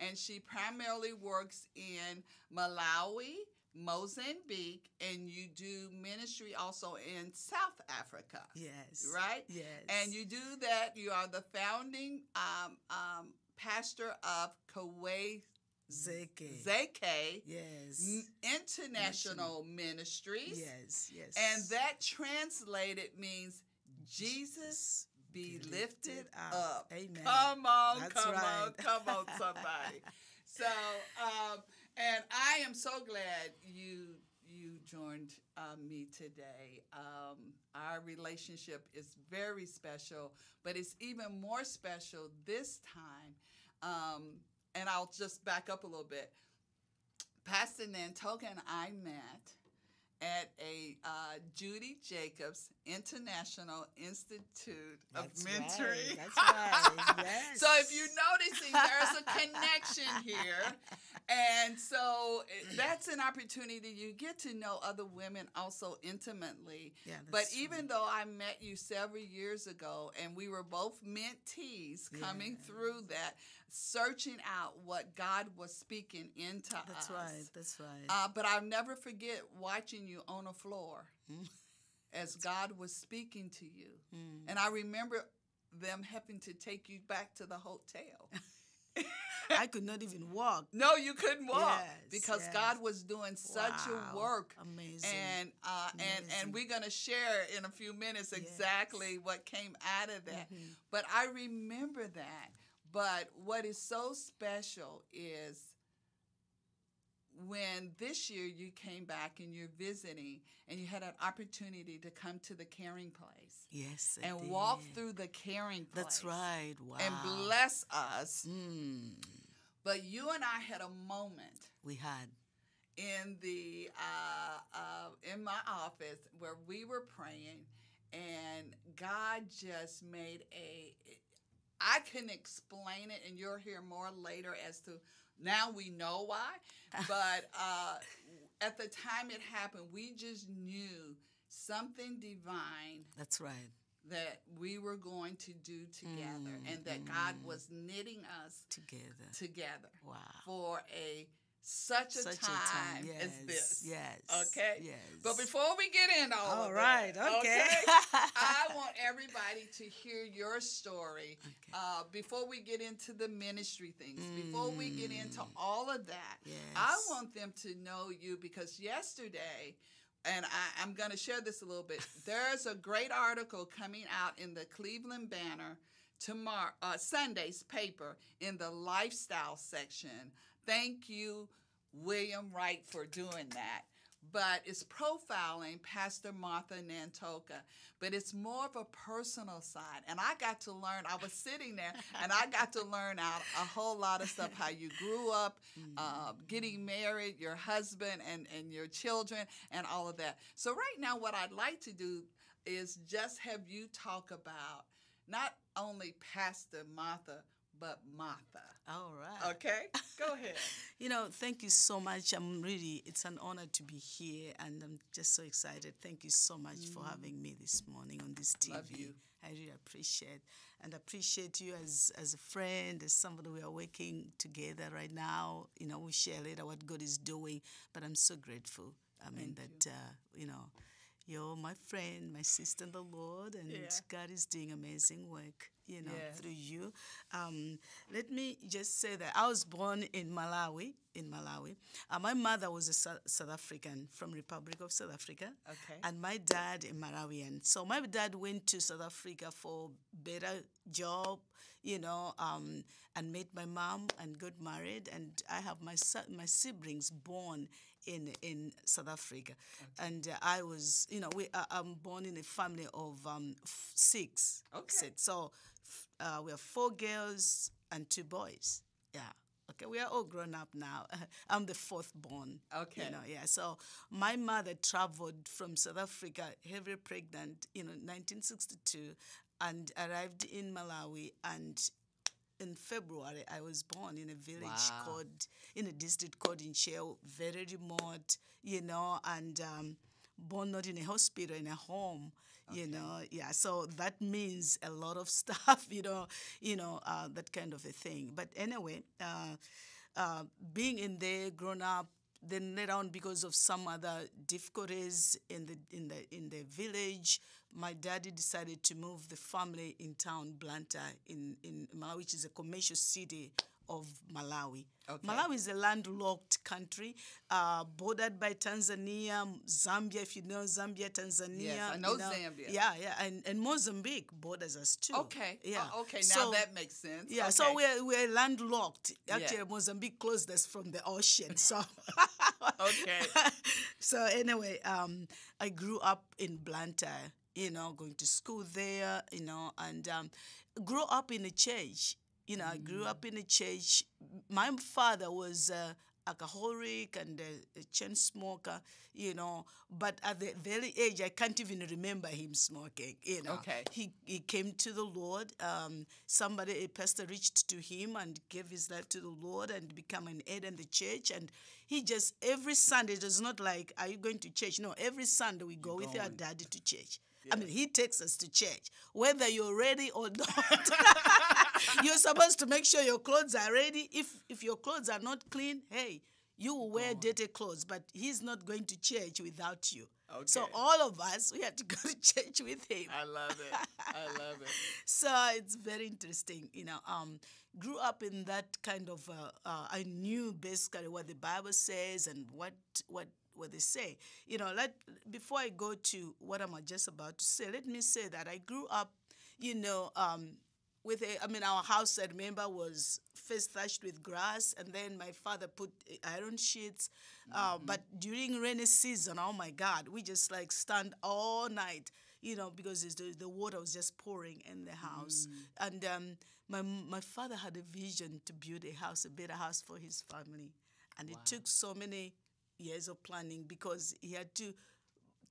and she primarily works in Malawi, Mozambique, and you do ministry also in South Africa. Yes. Right? Yes. And you do that. You are the founding um, um, pastor of Kauai Zeke. Zeke Yes. International Ministries. Yes, yes. And that translated means Jesus be lifted up. Amen. Come on, That's come on, come on, somebody. so, um, and I am so glad you you joined um, me today. Um, our relationship is very special, but it's even more special this time. Um, and I'll just back up a little bit. Pastor Nantoka and I met at a uh, Judy Jacobs International Institute That's of right, Mentoring. that's right, yes. so if you're noticing, there's a connection here. And so eh, that's an opportunity. You get to know other women also intimately. Yeah, but that's even though I met you several years ago and we were both mentees coming through that, searching out what God was speaking into us. That's right. That's right. Uh, but I'll never forget watching you on the floor as God was speaking to you. Mm. And I remember them having to take you back to the hotel. I could not even walk. No, you couldn't walk Yes, because yes. God was doing such a work. Amazing. And uh, and Amazing. and we're gonna share in a few minutes exactly what came out of that. Mm-hmm. But I remember that. But what is so special is when this year you came back and you're visiting and you had an opportunity to come to the caring place Yes. I and walk through the caring place That's right. Wow. and bless us. Mm, But you and I had a moment we had. in the uh, uh, in my office where we were praying, and God just made a. I can't explain it, and you'll hear more later as to now we know why. But uh, at the time it happened, we just knew something divine That's right. that we were going to do together, and that God was knitting us Together. together Wow. for a such a Such a time, time, as yes, this. yes, Okay. yes. But before we get into all, All right, that, okay. I want everybody to hear your story uh, before we get into the ministry things. Before we get into all of that, I want them to know you because yesterday. And I, I'm going to share this a little bit. There's a great article coming out in the Cleveland Banner tomorrow, uh, Sunday's paper in the lifestyle section. Thank you, William Wright, for doing that. But it's profiling Pastor Martha Nantoka, but it's more of a personal side. And I got to learn, I was sitting there and I got to learn out a whole lot of stuff how you grew up, uh, getting married, your husband, and, and your children, and all of that. So, right now, what I'd like to do is just have you talk about not only Pastor Martha, but Martha. All right. Okay? Go ahead. You know, thank you so much. I'm really, it's an honor to be here and I'm just so excited. Thank you so much for having me this morning on this TV. Mm. Love you. I really appreciate and appreciate you as, as a friend, as somebody we are working together right now. You know, we share later what God is doing, but I'm so grateful. I mean, that, uh, you know, you're my friend, my sister in the Lord, and Yeah. God is doing amazing work, you know, Yes. through you. Um, let me just say that I was born in Malawi. In Malawi, uh, my mother was a Sou- South African from Republic of South Africa, Okay. and my dad a Malawian. So my dad went to South Africa for better job, you know, um, and met my mom and got married. And I have my my siblings born in in South Africa, and uh, I was, you know, we uh, I'm born in a family of um, f- six. Okay. Six. So f- uh, we have four girls and two boys. Yeah. Okay, we are all grown up now. I'm the fourth born. Okay. You know, yeah. So my mother traveled from South Africa, heavily pregnant, you know, 1962, and arrived in Malawi. And in February, I was born in a village Wow. called, in a district called Ntcheu, very remote, you know, and um, born not in a hospital, in a home. You know, yeah. So that means a lot of stuff, you know, you know, uh, that kind of a thing. But anyway, uh, uh, being in there, grown up, then later on, because of some other difficulties in the in the in the village, my daddy decided to move the family in town Blantyre in in Malawi, which is a commercial city of Malawi. Okay. Malawi is a landlocked country, uh, bordered by Tanzania, Zambia. If you know Zambia, Tanzania. Yes, I know you Zambia. Yeah, yeah, and, and Mozambique borders us too. Okay. Yeah. Oh, okay. Now that makes sense. Yeah. Okay. So we're we're landlocked. Yeah. Actually, Mozambique closed us from the ocean. So. Okay. so anyway, um, I grew up in Blantyre. You know, going to school there. You know, and um, grew up in a church. You know, I grew up in a church. My father was uh, alcoholic and a, a chain smoker, you know, but at the very age, I can't even remember him smoking, you know. Okay. He, he came to the Lord. Um, somebody, a pastor reached to him and gave his life to the Lord and become an aide in the church. And he just, every Sunday, it was not like, are you going to church? No, every Sunday we go with our daddy to church. I mean, he takes us to church, whether you're ready or not. you're supposed to make sure your clothes are ready. If if your clothes are not clean, hey, you will wear dirty clothes, but he's not going to church without you. Okay. So all of us, we had to go to church with him. I love it. I love it. So it's very interesting, you know. Um, grew up in that kind of. Uh, uh, I knew basically what the Bible says and what what what they say. You know, let before I go to what I'm just about to say, let me say that I grew up, you know, um, with a. I mean, our house I remember was first thatched with grass, and then my father put uh, iron sheets. Uh, but during rainy season, oh my God, we just like stand all night, you know, because it's the, the water was just pouring in the house. And um, my my father had a vision to build a house, a better house for his family, and it took so many years of planning because he had to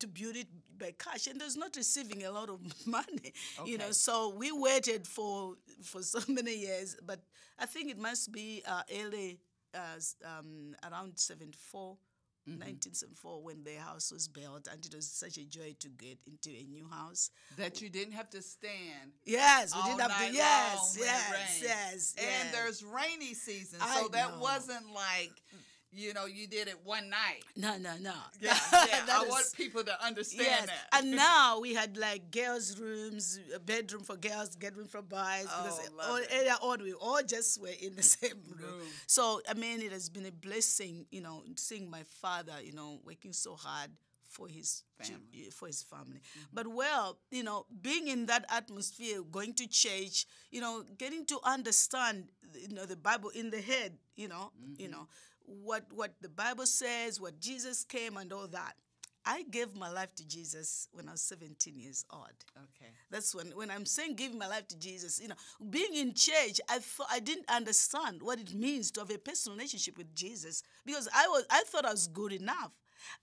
to build it by cash and there's not receiving a lot of money you know. So we waited for for so many years but i think it must be uh, early uh, um, around 74 1974 when the house was built and it was such a joy to get into a new house. That you didn't have to stand. Yes, we didn't have to- yes, it yes, yes, And there's rainy season, I so that know. wasn't like, you know, you did it one night. no no no Yeah, yeah. I is- want people to understand Yes, that. and now we had like girls' rooms, a bedroom for girls, bedroom for boys. Oh, because Oh, love all, earlier on, we all just were in the same room. Room. So I mean, it has been a blessing, you know, seeing my father, you know, working so hard for his Family. for his family. Mm-hmm. But well, you know, being in that atmosphere, going to church, you know, getting to understand, you know, the Bible in the head, you know, you mm-hmm. know, what what the Bible says, what Jesus came, and all that. I gave my life to Jesus when I was 17 years old. Okay. That's when, when I'm saying giving my life to Jesus, you know, being in church, I thought I didn't understand what it means to have a personal relationship with Jesus because I was I thought I was good enough.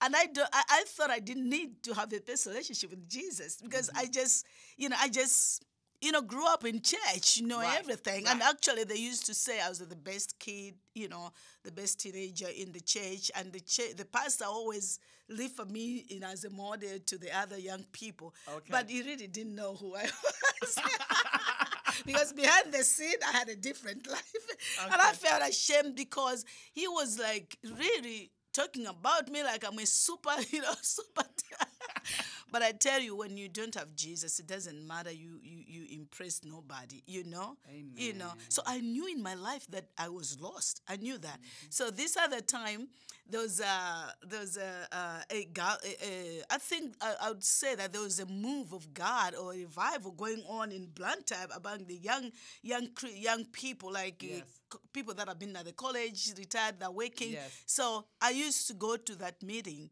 And I, do, I, I thought I didn't need to have a personal relationship with Jesus because mm-hmm. I just, you know, I just, you know, grew up in church, you know, Right, everything. And actually, they used to say I was the best kid, you know, the best teenager in the church. And the church, the pastor always lived for me, as a model to the other young people. Okay. But he really didn't know who I was. because behind the scene, I had a different life. And I felt ashamed because he was like really talking about me like I'm a super, you know, super. But I tell you, when you don't have Jesus, it doesn't matter. You you you impress nobody. You know. You know. So I knew in my life that I was lost. I knew that. Mm-hmm. So this other time, there was uh, uh, uh, a there was a a, a, God, I think I, I would say that there was a move of God or a revival going on in Blantyre among the young young young people like. uh, Yes. co- people that have been at the college, retired, they're working. Yes. So I used to go to that meeting.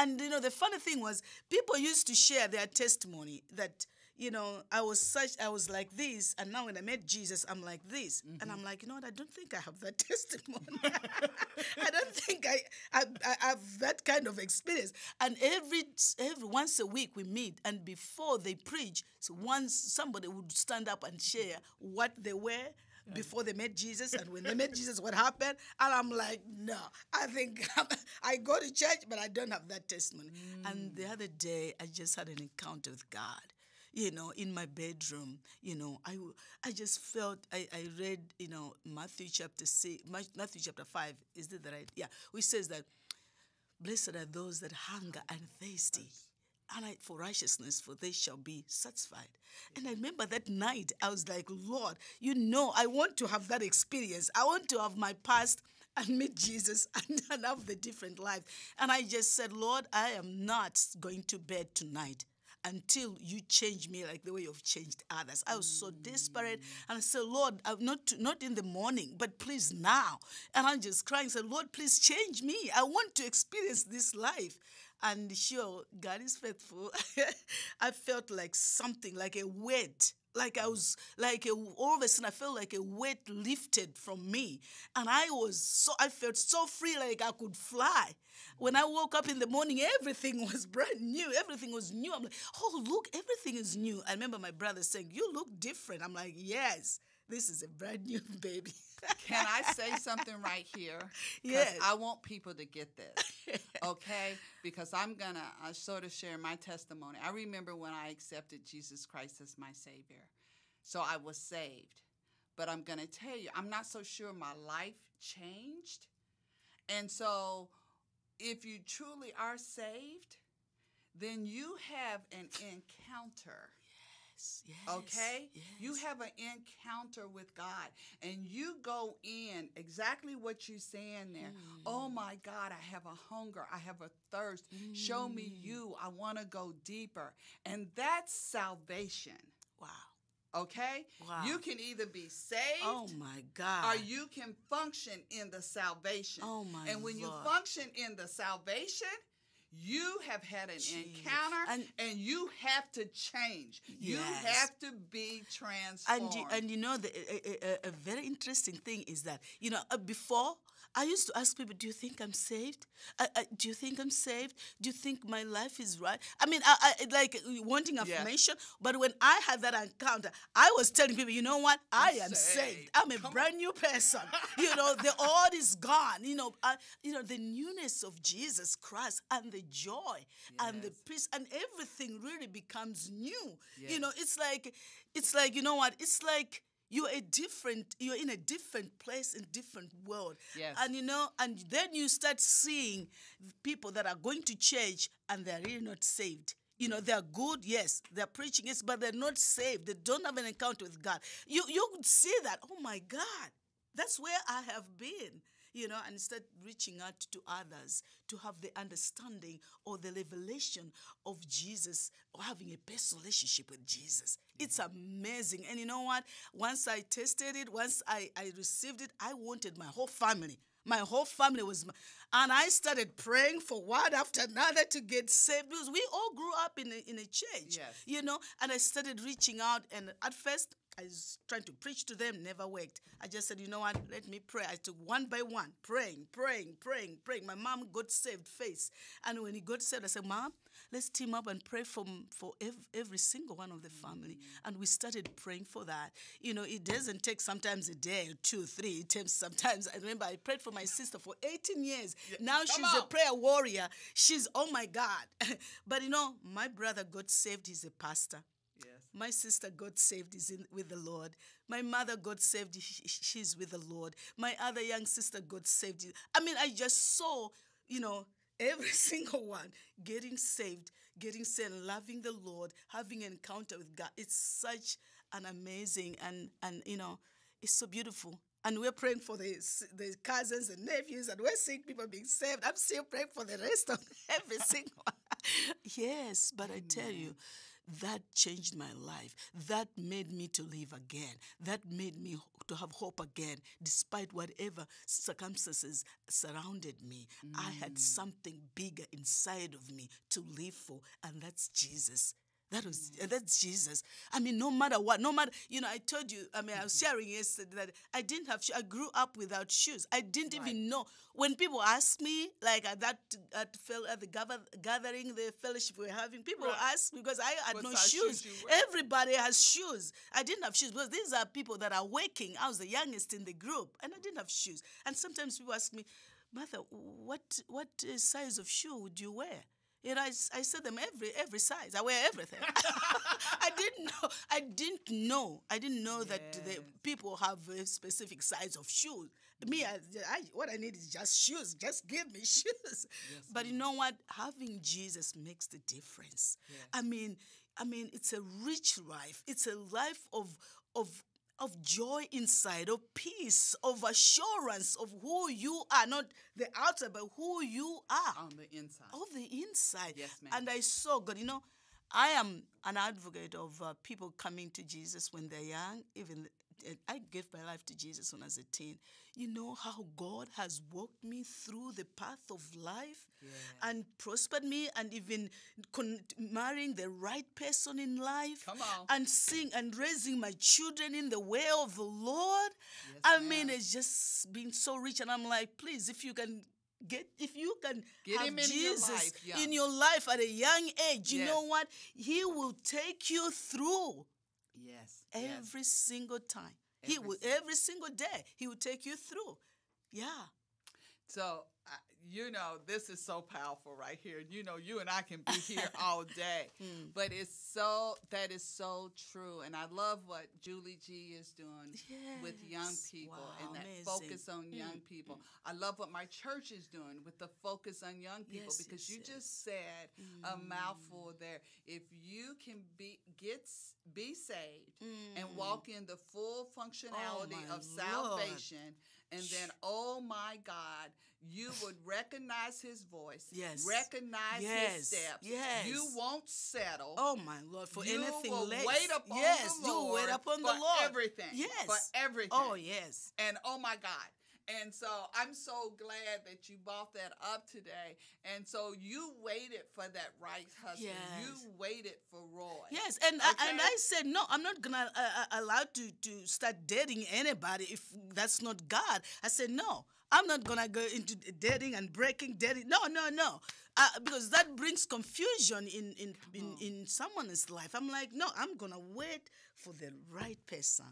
And you know, the funny thing was people used to share their testimony that, you know, I was such I was like this, and now when I met Jesus, I'm like this. And mm-hmm. I'm like, you know what, I don't think I have that testimony. I don't think I, I, I have that kind of experience. And every every once a week we meet, and before they preach, so once somebody would stand up and share what they were before they met Jesus and when they met Jesus, what happened? And I'm like, no, I think I go to church, but I don't have that testimony. And mm. the other day, I just had an encounter with God. You know, in my bedroom, you know, I, I just felt, I, I read, you know, Matthew chapter six, Matthew chapter five, is that the right? Yeah, which says that Blessed are those that hunger and thirsty. And I, for righteousness, for they shall be satisfied. And I remember that night, I was like, Lord, you know, I want to have that experience. I want to have my past and meet Jesus and, and have the different life. And I just said, Lord, I am not going to bed tonight until you change me like the way you've changed others. I was so desperate. Mm. And I said, Lord, I'm not, not in the morning, but please now. And I'm just crying, said, Lord, please change me. I want to experience this life. And sure, God is faithful. I felt like something, like a weight like I was like a, all of a sudden I felt like a weight lifted from me, and I was so I felt so free, like I could fly. When I woke up in the morning, everything was brand new. Everything was new. I'm like, oh look, everything is new. I remember my brother saying, "You look different." I'm like, yes. This is a brand new baby. Can I say something right here? Yes. I want people to get this, okay? Because I'm going to uh, sort of share my testimony. I remember when I accepted Jesus Christ as my Savior. So I was saved. But I'm going to tell you, I'm not so sure my life changed. And so if you truly are saved, then you have an encounter Yes. Okay? Yes. You have an encounter with God and you go in exactly what you're saying there. Mm. Oh my God, I have a hunger. I have a thirst. Mm. Show me Mm. you. I want to go deeper. And that's salvation. Wow. Okay? Wow. You can either be saved. Oh my God. Or you can function in the salvation. Oh my And when you function in the salvation, you have had an Jeez. encounter and, And- you have to change. You have to be transformed. And you, and you know the a, a, a very interesting thing is that you know uh, before I used to ask people, "Do you think I'm saved? Uh, uh, do you think I'm saved? Do you think my life is right?" I mean, I, I like wanting affirmation. But when I had that encounter, I was telling people, "You know what? I am saved. saved. I'm a brand new person. you know, the old is gone. You know, uh, you know the newness of Jesus Christ and the joy and the peace and everything really becomes new. Yes. You know, it's like it's like you know what? It's like you're a different you're in a different place in different world. Yes. and you know and then you start seeing people that are going to church and they're really not saved. You know they're good yes they're preaching yes but they're not saved. They don't have an encounter with god. You you could see that oh my god that's where i have been you know, and start reaching out to others to have the understanding or the revelation of Jesus or having a personal relationship with Jesus. It's mm-hmm. amazing. And you know what? Once I tasted it, once I, I received it, I wanted my whole family. My whole family was, my, and I started praying for one after another to get saved because we all grew up in a, in a church, Yes. you know. And I started reaching out, and at first I was trying to preach to them, never worked. I just said, you know what, let me pray. I took one by one, praying, praying, praying, praying. My mom got saved face. And when he got saved, I said, Mom, let's team up and pray for, for every, every single one of the family. Mm. And we started praying for that. You know, it doesn't take sometimes a day or two, three. It takes sometimes. I remember I prayed for my sister for 18 years. now she's a prayer warrior. She's, oh my God. but you know, my brother got saved. He's a pastor. My sister got saved is in, with the Lord. My mother got saved. sh- sh- She's with the Lord. My other young sister got saved. I mean, I just saw, you know, every single one getting saved, getting saved, loving the Lord, having an encounter with God. It's such an amazing and and you know, it's so beautiful. And we're praying for the, the cousins and nephews, and we're seeing people being saved. I'm still praying for the rest of every single one. yes, but I tell you, that changed my life. That made me to live again. That made me to have hope again, despite whatever circumstances surrounded me. I had mm. something bigger inside of me to live for, and that's Jesus. That was uh, that's Jesus. I mean, no matter what, no matter you know, I told you. I mean, I was sharing yesterday that I didn't have. Shoes. I grew up without shoes. I didn't even know when people ask me, like at that at, at the gather, gathering, the fellowship we're having, people Right. ask because I had What no shoes. shoes? Everybody has shoes. I didn't have shoes because these are people that are working. I was the youngest in the group, and I didn't have shoes. And sometimes people ask me, Mother, what what uh, size of shoe would you wear? You know, I sell them every every size. I wear everything. I didn't know. I didn't know. I didn't know that the people have a specific size of shoes. Me, I, I, what I need is just shoes. Just give me shoes. but you know what? Having Jesus makes the difference. I mean, I mean, it's a rich life. It's a life of of of joy inside, of peace, of assurance of who you are, not the outer, but who you are on the inside. of the inside. Yes, ma'am. And I saw God. You know, I am an advocate of uh, people coming to Jesus when they're young. Even I gave my life to Jesus when I was a teen. You know how God has walked me through the path of life and prospered me, and even con- marrying the right person in life. And seeing and raising my children in the way of the Lord. I mean, it's just been so rich, and I'm like, please, if you can get if you can Get have him in your Jesus life young. in your life at a young age, you Yes. know what? He will take you through Yes. every single time. he Every will every single day. He will take you through. Yeah. So, you know, this is so powerful right here. You know, you and I can be here all day. Hmm. But it's so, that is so true. And I love what Julie G is doing with young people Wow, and that amazing. focus on young Mm, people. I love what my church is doing with the focus on young people Yes, because yes, you yes. Mm. just said a mouthful there. If you can be get be saved and walk in the full functionality Mm. Oh, of Lord. And then oh my God, you would recognize His voice. Yes. Recognize His steps. yes. You won't settle. Oh my Lord, for you anything will less. wait upon yes, the you wait upon the Lord. everything. Yes. For everything. Oh yes. And oh my God. And so I'm so glad that you brought that up today. And so you waited for that right husband. Yes. You waited for Roy. Yes, and I, and I said no. I'm not gonna uh, uh, allow to to start dating anybody if that's not God. I said no. I'm not gonna go into dating and breaking dating. No, no, no, uh, because that brings confusion in in in, in someone's life. I'm like, no. I'm gonna wait for the right person.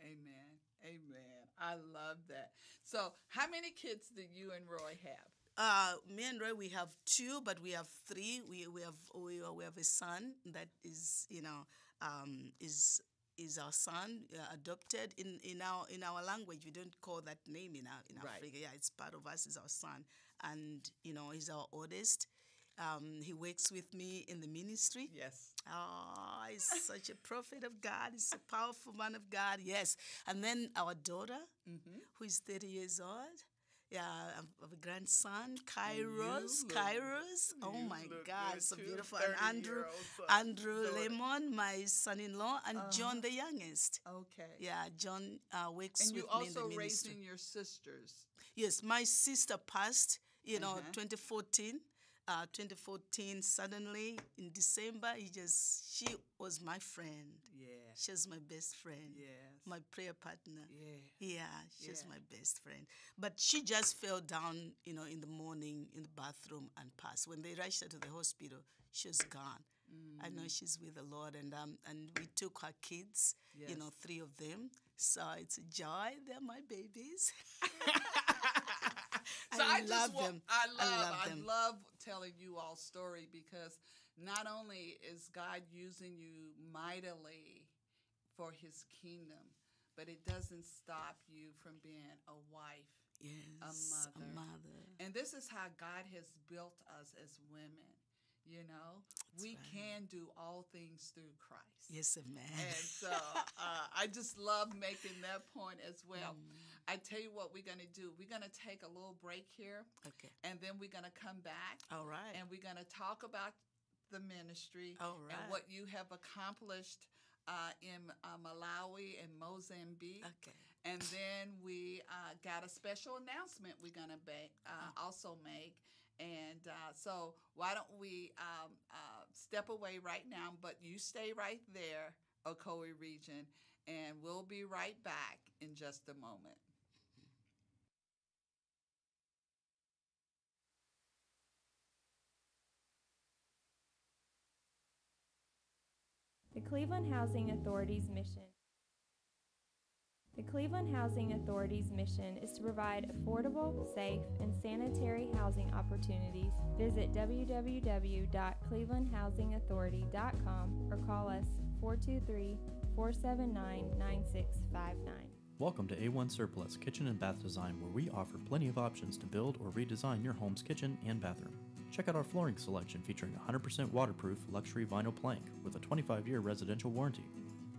Amen. Amen. I love that. So, how many kids do you and Roy have? Uh, me and Roy, we have two, but we have three. We we have we, we have a son that is you know um, is is our son uh, adopted in, in our in our language. We don't call that name in our in Right. Africa. Yeah, it's part of us. Is our son, and you know he's our oldest. Um, he works with me in the ministry. Yes. Oh, he's such a prophet of God. He's a powerful man of God. Yes. And then our daughter, who is 30 years old. Yeah, I have a grandson, Kairos. look- Kairos. Oh my God, so beautiful. And Andrew, Andrew daughter. Lemon, my son-in-law, and Uh-huh. John, the youngest. Okay. Yeah, John uh, works And with me in the ministry. And you also raising your sisters. Yes, my sister passed, you know, Uh-huh. 2014. Uh, 2014, suddenly in December, he just, she was my friend. Yeah. She was my best friend. Yes. My prayer partner. Yeah. Yeah, she's Yeah. my best friend. But she just fell down, you know, in the morning in the bathroom and passed. When they rushed her to the hospital, she was gone. I know Mm. she's with the Lord, and um, and we took her kids, you know, three of them. So it's a joy. They're my babies. So I, I love them. I I love, love I them. love telling you all story because not only is God using you mightily for His kingdom, but it doesn't stop you from being a wife, yes, a mother. A mother. And this is how God has built us as women. You know, we right. can do all things through Christ. Yes, amen. And so uh, I just love making that point as well. Mm. I tell you what we're going to do. We're going to take a little break here, Okay. and then we're going to come back, All right. and we're going to talk about the ministry All and what you have accomplished uh, in uh, Malawi and Mozambique. Okay. And then we uh, got a special announcement we're going to ba- uh, Oh. also make. And uh, so, why don't we um, uh, step away right now? But you stay right there, Ocoee region, and we'll be right back in just a moment. The Cleveland Housing Authority's mission. The Cleveland Housing Authority's mission is to provide affordable, safe, and sanitary housing opportunities. Visit www.clevelandhousingauthority.com or call us 423 479 9659. Welcome to A1 Surplus Kitchen and Bath Design, where we offer plenty of options to build or redesign your home's kitchen and bathroom. Check out our flooring selection featuring 100% waterproof luxury vinyl plank with a 25 year residential warranty.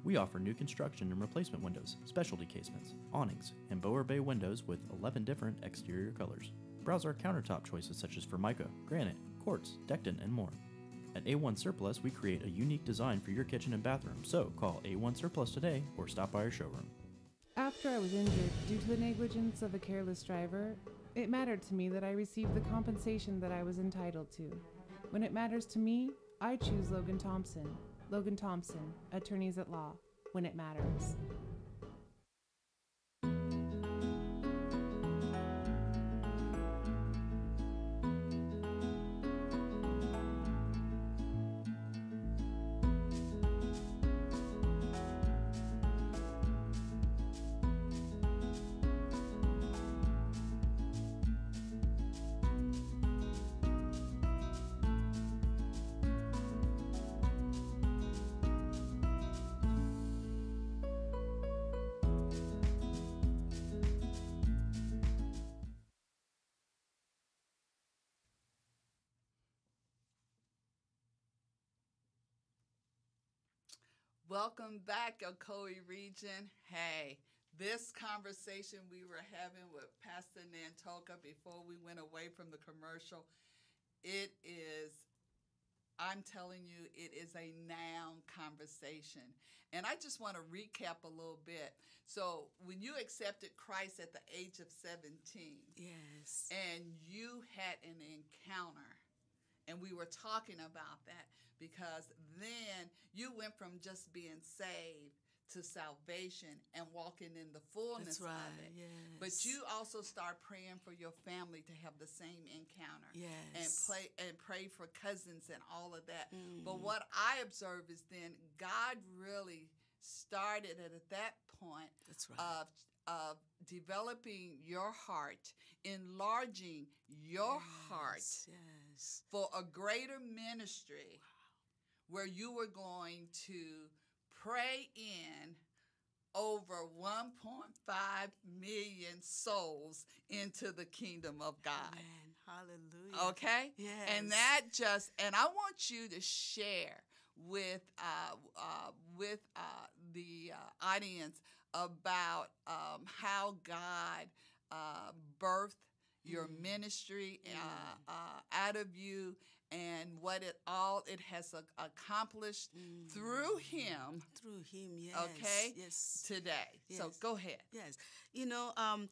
We offer new construction and replacement windows, specialty casements, awnings, and Bower Bay windows with 11 different exterior colors. Browse our countertop choices such as Formica, granite, quartz, Dekton, and more. At A1 Surplus, we create a unique design for your kitchen and bathroom, so call A1 Surplus today or stop by our showroom. After I was injured due to the negligence of a careless driver, it mattered to me that I received the compensation that I was entitled to. When it matters to me, I choose Logan Thompson. Logan Thompson, attorneys at law, when it matters. Welcome back, Ocoee Region. Hey, this conversation we were having with Pastor Nantoka before we went away from the commercial, it is, I'm telling you, it is a noun conversation. And I just want to recap a little bit. So, when you accepted Christ at the age of 17, yes, and you had an encounter, and we were talking about that because then you went from just being saved to salvation and walking in the fullness That's right, of it. yes. But you also start praying for your family to have the same encounter. Yes. And play and pray for cousins and all of that. But Mm. what I observe is then God really started at that point right. of of developing your heart, enlarging your heart yes. for a greater ministry where you were going to pray in over 1.5 million souls into the kingdom of God. Amen. Hallelujah. Okay? Yes. And that just, and I want you to share with uh, uh, with uh, the uh, audience about um, how God uh, birthed your Mm. ministry uh, uh, out of you and what it all it has ac- accomplished through Him. Through Him, yes. Okay. Yes. Today. yes. So go ahead. Yes. You know, um,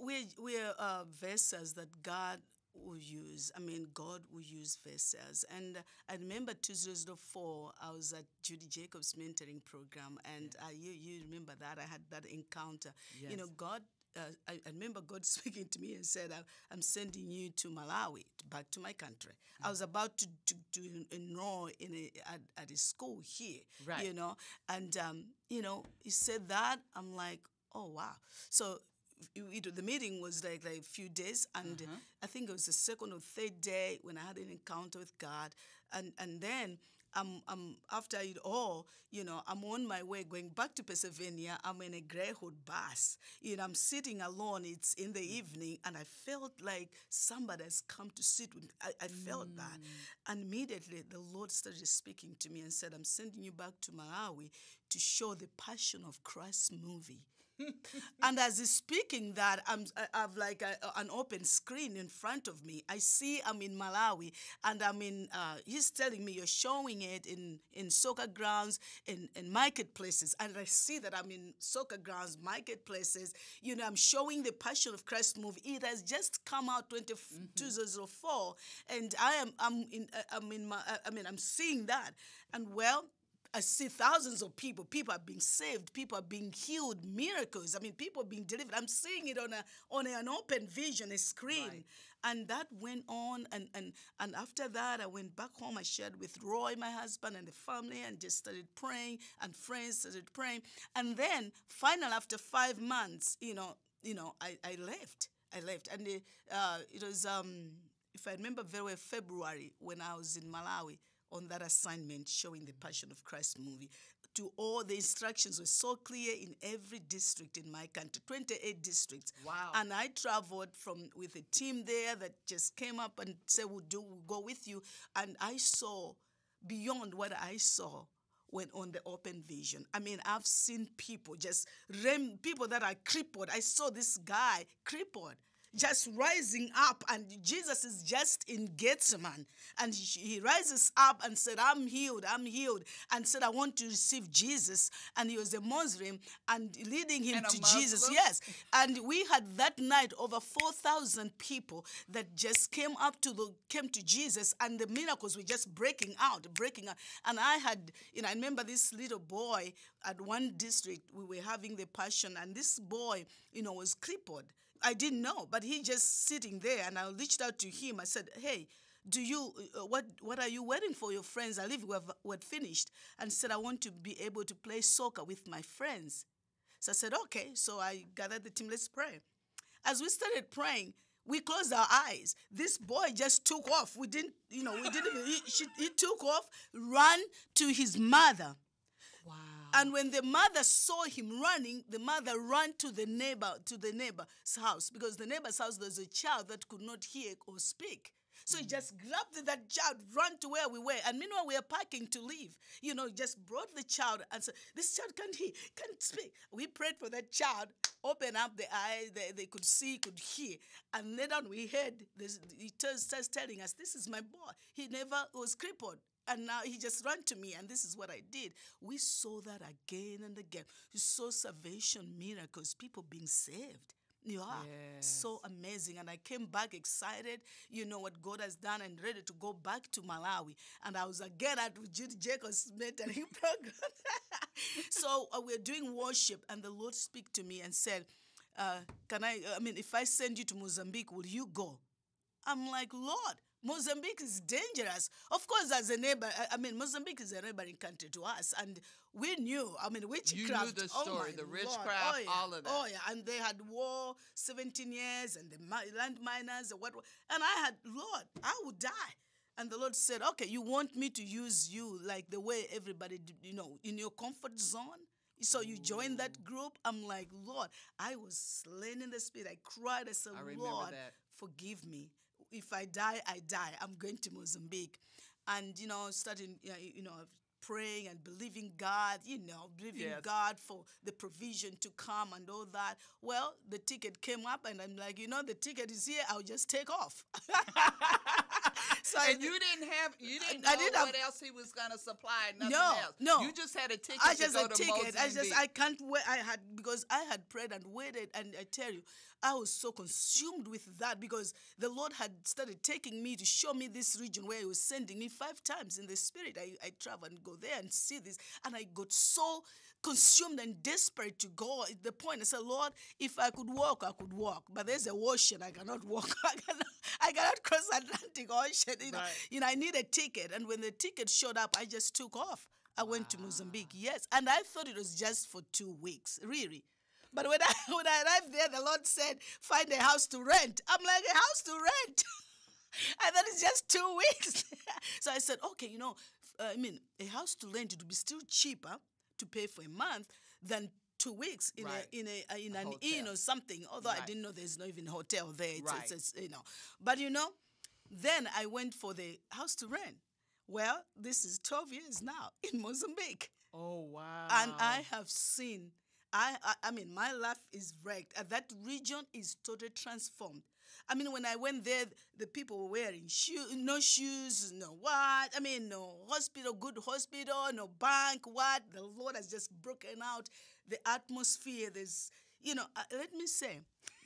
we're, we're uh, vessels that God will use. I mean, God will use vessels. And I remember 2004, I was at Judy Jacobs mentoring program, and uh, you, you remember that. I had that encounter. yes. You know, God. Uh, I, I remember God speaking to me and said, "I- "I'm sending you to Malawi, back to my country." I was about to, to, to enroll in a, at, at a school here, Right. you know, and um, you know, he said that. I'm like, oh wow. So the meeting was like like a few days, and Uh-huh. I think it was the second or third day when I had an encounter with God, and and then. I'm, I'm after it all, you know, I'm on my way going back to Pennsylvania. I'm in a Greyhound bus. You know, I'm sitting alone. It's in the mm. evening, and I felt like somebody has come to sit with me. I, I felt that. Mm. And immediately the Lord started speaking to me and said, I'm sending you back to Malawi to show the Passion of Christ movie. And as he's speaking that, I'm, I have like a, an open screen in front of me. I see I'm in Malawi, and I'm in. Uh, he's telling me you're showing it in in soccer grounds, in in marketplaces, and I see that I'm in soccer grounds, marketplaces. You know, I'm showing the Passion of Christ movie. It has just come out 20, 2004, and I am I'm in uh, I'm in my I mean I'm seeing that, and well. I see thousands of people. People are being saved. People are being healed. Miracles. I mean, people are being delivered. I'm seeing it on a on an open vision, a screen. Right. And that went on, and, and and after that, I went back home. I shared with Roy, my husband, and the family, and just started praying. And friends started praying. And then, final after five months, you know, you know, I, I left. I left, and uh, it was, um, if I remember very well, February when I was in Malawi on that assignment showing the Passion of Christ movie. To all the instructions were so clear in every district in my country, 28 districts. Wow. And I traveled from with a team there that just came up and said, We'll do we'll go with you. And I saw beyond what I saw when on the open vision. I mean, I've seen people just rem- people that are crippled. I saw this guy crippled just rising up, and Jesus is just in Gethsemane, and he rises up and said, "I'm healed, I'm healed," and said, "I want to receive Jesus." And he was a Muslim, and leading him to Jesus. Yes, and we had that night over four thousand people that just came up to the came to Jesus, and the miracles were just breaking out, breaking out. And I had, you know, I remember this little boy at one district we were having the passion, and this boy, you know, was crippled I didn't know, but he just sitting there, and I reached out to him. I said, "Hey, do you uh, what what are you waiting for your friends? I live we have, we finished, and said I want to be able to play soccer with my friends. So I said, okay. So I gathered the team. Let's pray. As we started praying, we closed our eyes. This boy just took off. We didn't, you know, we didn't. He, she, he took off, ran to his mother. And when the mother saw him running, the mother ran to the neighbor to the neighbor's house because the neighbor's house there's a child that could not hear or speak. So he mm. just grabbed that child, ran to where we were, and meanwhile we are packing to leave. You know, just brought the child and said, "This child can't hear, can't speak." We prayed for that child, open up the eyes, they, they could see, could hear, and then on we heard this, he starts telling us, "This is my boy. He never was crippled." And now he just ran to me, and this is what I did. We saw that again and again. We saw salvation miracles, people being saved. You are yes. so amazing. And I came back excited, you know, what God has done and ready to go back to Malawi. And I was again at Judy Jacobs mentoring program. so uh, we're doing worship, and the Lord speak to me and said, uh, Can I, I mean, if I send you to Mozambique, will you go? I'm like, Lord, Mozambique is dangerous. Of course, as a neighbor, I mean, Mozambique is a neighboring country to us, and we knew. I mean, witchcraft. You knew the oh story, oh the witchcraft, oh, yeah. all of that. Oh yeah, and they had war, seventeen years, and the land miners, and what? And I had, Lord, I would die. And the Lord said, Okay, you want me to use you like the way everybody, you know, in your comfort zone? So you join that group. I'm like, Lord, I was slain in the spirit. I cried. I said, I Lord, that. forgive me if I die, I die. I'm going to Mozambique. And, you know, starting, you know, praying and believing God, you know, believing yes. God for the provision to come and all that. Well, the ticket came up, and I'm like, you know, the ticket is here. I'll just take off. so and I, you didn't have you didn't know I didn't what have, else he was gonna supply. Nothing no, else. no. You just had a ticket. I just had a ticket. I just I can't wait. I had because I had prayed and waited, and I tell you, I was so consumed with that because the Lord had started taking me to show me this region where He was sending me five times in the spirit. I, I travel and go there and see this. And I got so consumed and desperate to go the point. I said, Lord, if I could walk, I could walk. But there's a ocean, I cannot walk. I cannot, I cannot cross Atlantic Ocean. You know, right. you know, I need a ticket. And when the ticket showed up, I just took off. I went to Mozambique, yes. And I thought it was just for two weeks, really. But when I when I arrived there, the Lord said, "Find a house to rent." I'm like, "A house to rent." I thought it's just two weeks. so I said, "Okay, you know, uh, I mean, a house to rent it would be still cheaper to pay for a month than two weeks in right. a in a uh, in a an hotel. inn or something. Although right. I didn't know there's not even hotel there. It's, right. it's, it's, you know, but you know, then I went for the house to rent. Well, this is 12 years now in Mozambique. Oh wow! And I have seen I, I, I mean, my life is wrecked. Uh, that region is totally transformed. I mean, when I went there, the people were wearing shoes, no shoes, no what. I mean, no hospital, good hospital, no bank, what. The Lord has just broken out the atmosphere. There's, you know, uh, let me say,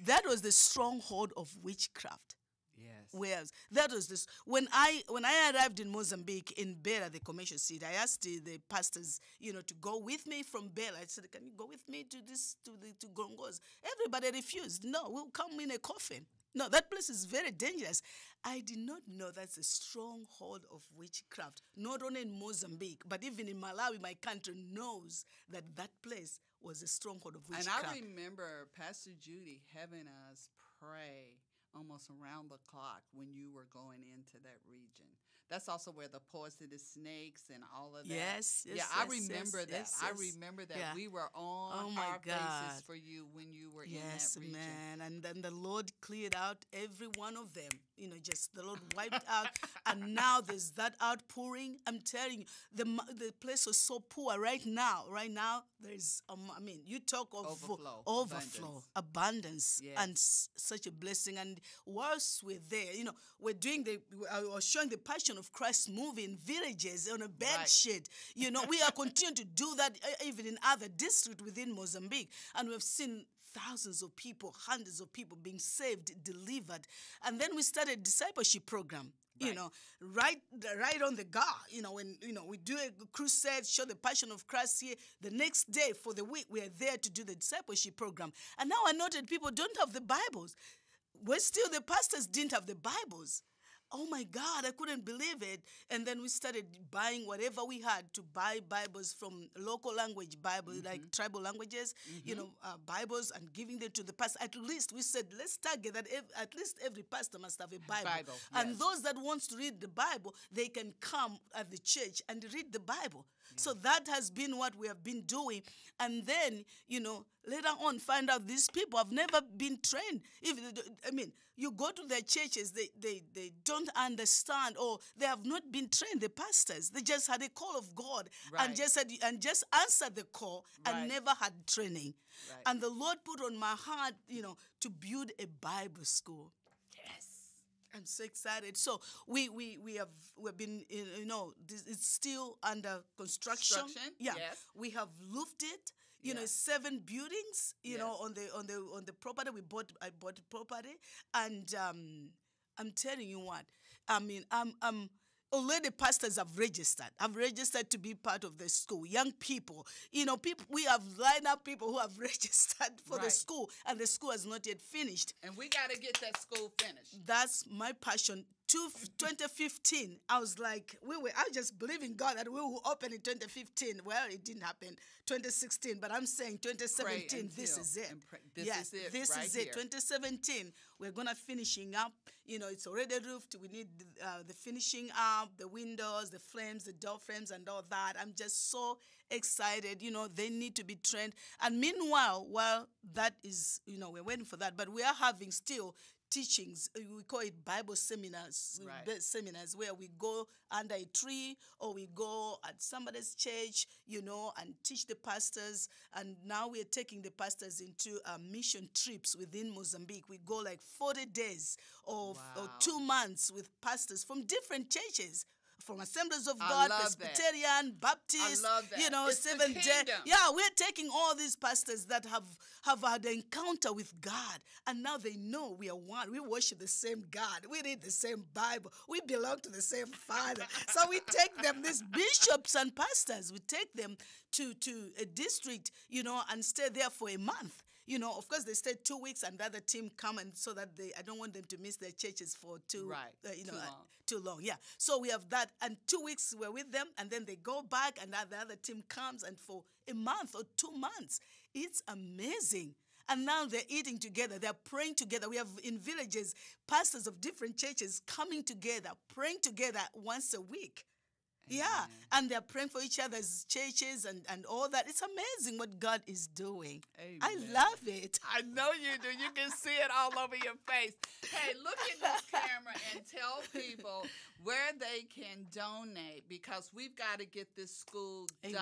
that was the stronghold of witchcraft. Yes. Wales. That was this. When I when I arrived in Mozambique in Beira, the commercial city, I asked the, the pastors, you know, to go with me from Beira. I said, "Can you go with me to this to the to Gongos?" Everybody refused. No, we'll come in a coffin. No, that place is very dangerous. I did not know that's a stronghold of witchcraft, not only in Mozambique, but even in Malawi, my country knows that that place was a stronghold of witchcraft. And. I remember Pastor Judy having us pray almost around the clock when you were going into that region. That's also where the poisonous snakes and all of that. Yes, yeah, yes, I remember yes, that. yes, I remember that Yeah. we were on Oh my our God. faces for you when you were Yes, in that region. man. And then the Lord cleared out every one of them. You know, just the Lord wiped out. And now there's that outpouring. I'm telling you, the the place was so poor right now. Right now, there's, um, I mean, you talk of Overflow, overflow, abundance, Yes. and s- such a blessing. And whilst we're there, you know, we're doing the, I was showing the Passion of Christ movie in villages on a bed Right. sheet. You know, we are continuing to do that even in other districts within Mozambique. And we've seen thousands of people, hundreds of people being saved, delivered. And then we started discipleship program. You know, right, right on the go. You know, when you know we do a crusade, show the passion of Christ here. The next day for the week, we are there to do the discipleship program. And now I noted people don't have the Bibles. We're still the pastors didn't have the Bibles. Oh my God, I couldn't believe it. And then we started buying whatever we had to buy Bibles from local language Bibles, Mm-hmm. like tribal languages, you know, uh, Bibles, and giving them to the pastor. At least we said, let's target that ev- at least every pastor must have a Bible. Bible, And those that wants to read the Bible, they can come at the church and read the Bible. So that has been what we have been doing. And then, you know, later on find out these people have never been trained. If I mean, you go to their churches, they, they, they don't understand or they have not been trained, the pastors. They just had a call of God Right. and just had, and just answered the call Right. and never had training. Right. And the Lord put on my heart, you know, to build a Bible school. I'm so excited. So we we we have we've been in, you know this, it's still under construction. Construction, Yeah, yes. we have roofed it. You know, seven buildings. You know, on the on the on the property we bought. I bought the property, and um, I'm telling you what. I mean, I'm I'm. Already, pastors have registered. Have registered to be part of the school. Young people, you know, people. We have lined up people who have registered for the school, and the school has not yet finished. And we got to get that school finished. That's my passion. Two, 2015, I was like, we were, I just believe in God that we will open in 2015. Well, it didn't happen. 2016, but I'm saying 2017, this is it. this yes, is it this right is it. here. 2017, we're gonna finishing up. You know, it's already roofed. We need uh, the finishing up, the windows, the frames, the door frames, and all that. I'm just so excited. You know, they need to be trained. And meanwhile, while that is, you know, we're waiting for that, but we are having still teachings. uh, We call it Bible seminars, Right. Seminars where we go under a tree or we go at somebody's church, you know, and teach the pastors. And now we're taking the pastors into uh, mission trips within Mozambique. We go like 40 days or, or two months with pastors from different churches. From Assemblies of I God, love that. Presbyterian, Baptist, you know, It's Seventh Day. Yeah, we're taking all these pastors that have have had an encounter with God, and now they know we are one. We worship the same God. We read the same Bible. We belong to the same Father. so we take them, these bishops and pastors, we take them to to a district, you know, and stay there for a month. You know, of course, they stay two weeks, and the other team come, and so that they, I don't want them to miss their churches for two, Right, uh, you know, too uh, long. too long. Yeah. So we have that, and two weeks we're with them, and then they go back, and the other team comes, and for a month or two months, it's amazing. And now they're eating together, they're praying together. We have in villages pastors of different churches coming together, praying together once a week. Yeah, and they're praying for each other's churches and, and all that. It's amazing what God is doing. I love it. I know you do. You can see it all over your face. Hey, look at this camera and tell people where they can donate because we've got to get this school done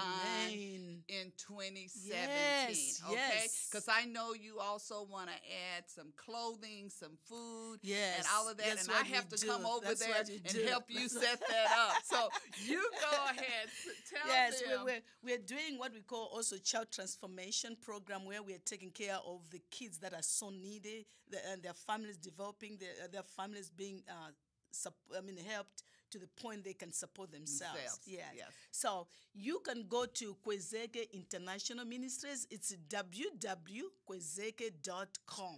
Amen. in 2017. Yes, okay? yes. Because I know you also want to add some clothing, some food, and all of that. that's and I have to do. come over That's there and help you set that up. So you you go ahead. Tell yes, them. we're, we're doing what we call also child transformation program where we are taking care of the kids that are so needy the, and their families developing, their, their families being, uh, sup, I mean, helped to the point they can support themselves. Themselves, Yes. yes. So you can go to Kwezeke International Ministries. It's www.kwezeke.com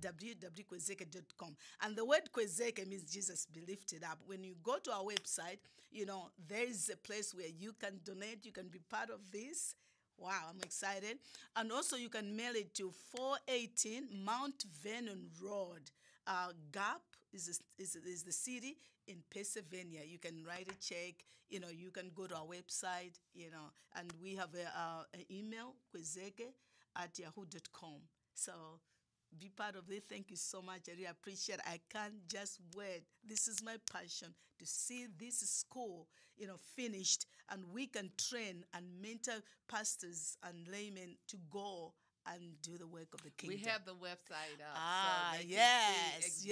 www.kwezeke.com. And the word Kwezeke means Jesus be lifted up. When you go to our website, you know, there is a place where you can donate, you can be part of this. Wow, I'm excited. And also, you can mail it to 418 Mount Vernon Road. Uh, Gap is, a, is, is the city in Pennsylvania. You can write a check. You know, you can go to our website. You know, and we have a, uh, an email kwezeke at yahoo.com. So be part of it. Thank you so much. I really appreciate. It. I can't just wait. This is my passion to see this school, you know, finished, and we can train and mentor pastors and laymen to go and do the work of the kingdom. We have the website up. Ah, so yes, exactly,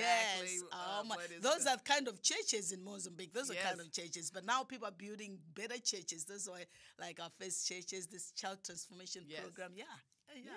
yes. uh, Oh my, those the- are kind of churches in Mozambique. Those are kind of churches. But now people are building better churches. Those are like our first churches, this child transformation Yes. program. Yeah. Yeah. Yeah.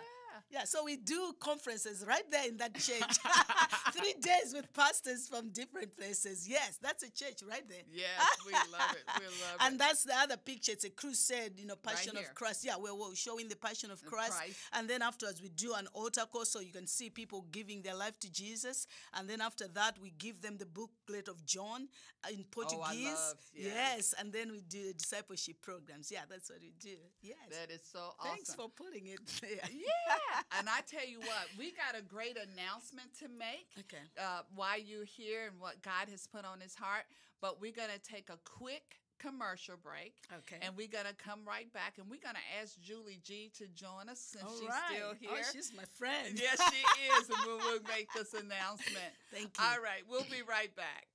Yeah, so we do conferences right there in that church. Three days with pastors from different places. Yes, that's a church right there. Yes, we love it. We love and it. And that's the other picture. It's a crusade, you know, Passion here. of Christ. Yeah, we're, we're showing the Passion of Christ. Christ. And then afterwards, we do an altar call so you can see people giving their life to Jesus. And then after that, we give them the booklet of John uh, in Portuguese. Oh, love, yes. yes. And then we do discipleship programs. Yeah, that's what we do. Yes. That is so awesome. Thanks for putting it there. Yeah. And I tell you what, we got a great announcement to make. Okay. Uh, why you're here and what God has put on his heart. But we're going to take a quick commercial break. Okay. And we're going to come right back and we're going to ask Julie G to join us since All she's right. still Oh, here. she's my friend. yes, she is. And we'll, we'll make this announcement. Thank you. All right. We'll be right back.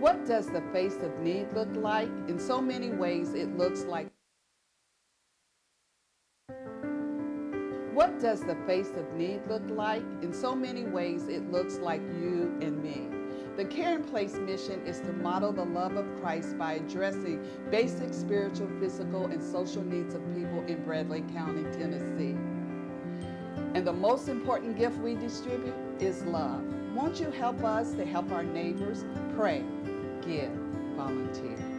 What does the face of need look like? In so many ways, it looks like. What does the face of need look like? In so many ways, it looks like you and me. The Care in Place mission is to model the love of Christ by addressing basic spiritual, physical, and social needs of people in Bradley County, Tennessee. And the most important gift we distribute is love. Won't you help us to help our neighbors? Pray, give, volunteer.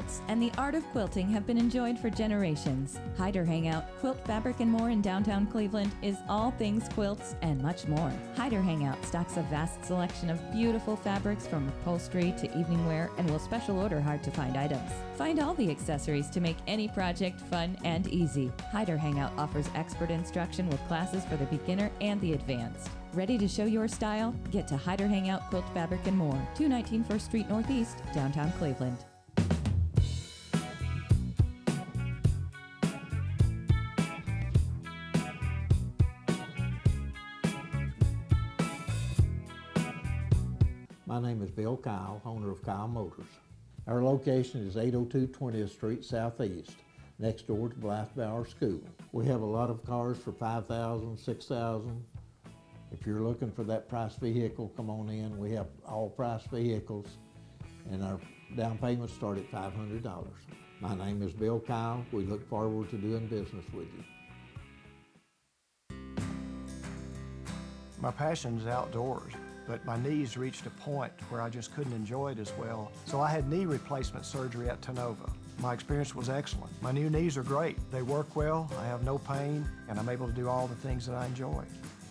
Quilts and the art of quilting have been enjoyed for generations. Hider Hangout, Quilt Fabric and More in downtown Cleveland is all things quilts and much more. Hider Hangout stocks a vast selection of beautiful fabrics from upholstery to evening wear and will special order hard to find items. Find all the accessories to make any project fun and easy. Hider Hangout offers expert instruction with classes for the beginner and the advanced. Ready to show your style? Get to Hider Hangout Quilt Fabric and More, 219 First Street Northeast, downtown Cleveland. My name is Bill Kyle, owner of Kyle Motors. Our location is 802 20th Street Southeast, next door to Blythe-Bower School. We have a lot of cars for 5000 6000 If you're looking for that price vehicle, come on in. We have all price vehicles, and our down payments start at $500. My name is Bill Kyle. We look forward to doing business with you. My passion is outdoors, but my knees reached a point where I just couldn't enjoy it as well. So I had knee replacement surgery at Tennova. My experience was excellent. My new knees are great. They work well, I have no pain, and I'm able to do all the things that I enjoy.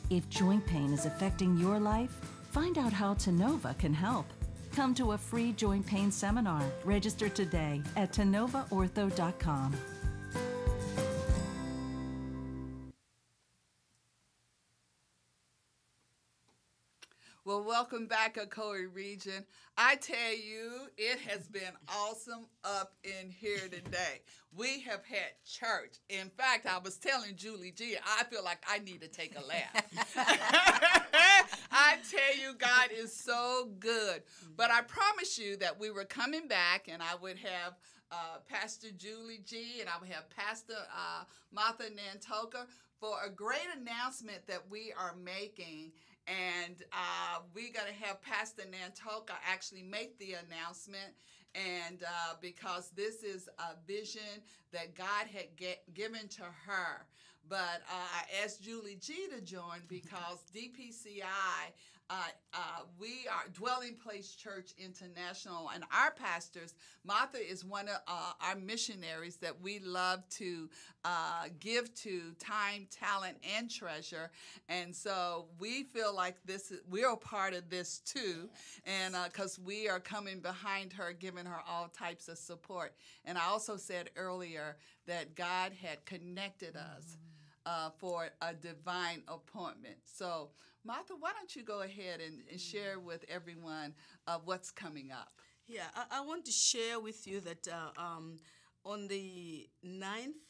If joint pain is affecting your life, find out how Tennova can help. Come to a free joint pain seminar. Register today at tenovaortho.com. welcome back, Ocoee Region. I tell you, it has been awesome up in here today. We have had church. In fact, I was telling Julie G, I feel like I need to take a laugh. I tell you, God is so good. But I promise you that we were coming back and I would have uh, Pastor Julie G and I would have Pastor uh, Martha Nantoka for a great announcement that we are making. And uh, we're going to have Pastor Nantoka actually make the announcement. And uh, because this is a vision that God had get, given to her. But uh, I asked Julie G to join because DPCI uh, uh, we are Dwelling Place Church International, and our pastors, Martha is one of uh, our missionaries that we love to uh, give to time, talent, and treasure. And so we feel like this we're a part of this too, and because uh, we are coming behind her, giving her all types of support. And I also said earlier that God had connected us. Uh, for a divine appointment. So Martha, why don't you go ahead and, and share mm-hmm. with everyone uh, what's coming up? Yeah, I, I, want to share with you that uh, um, on the 9th,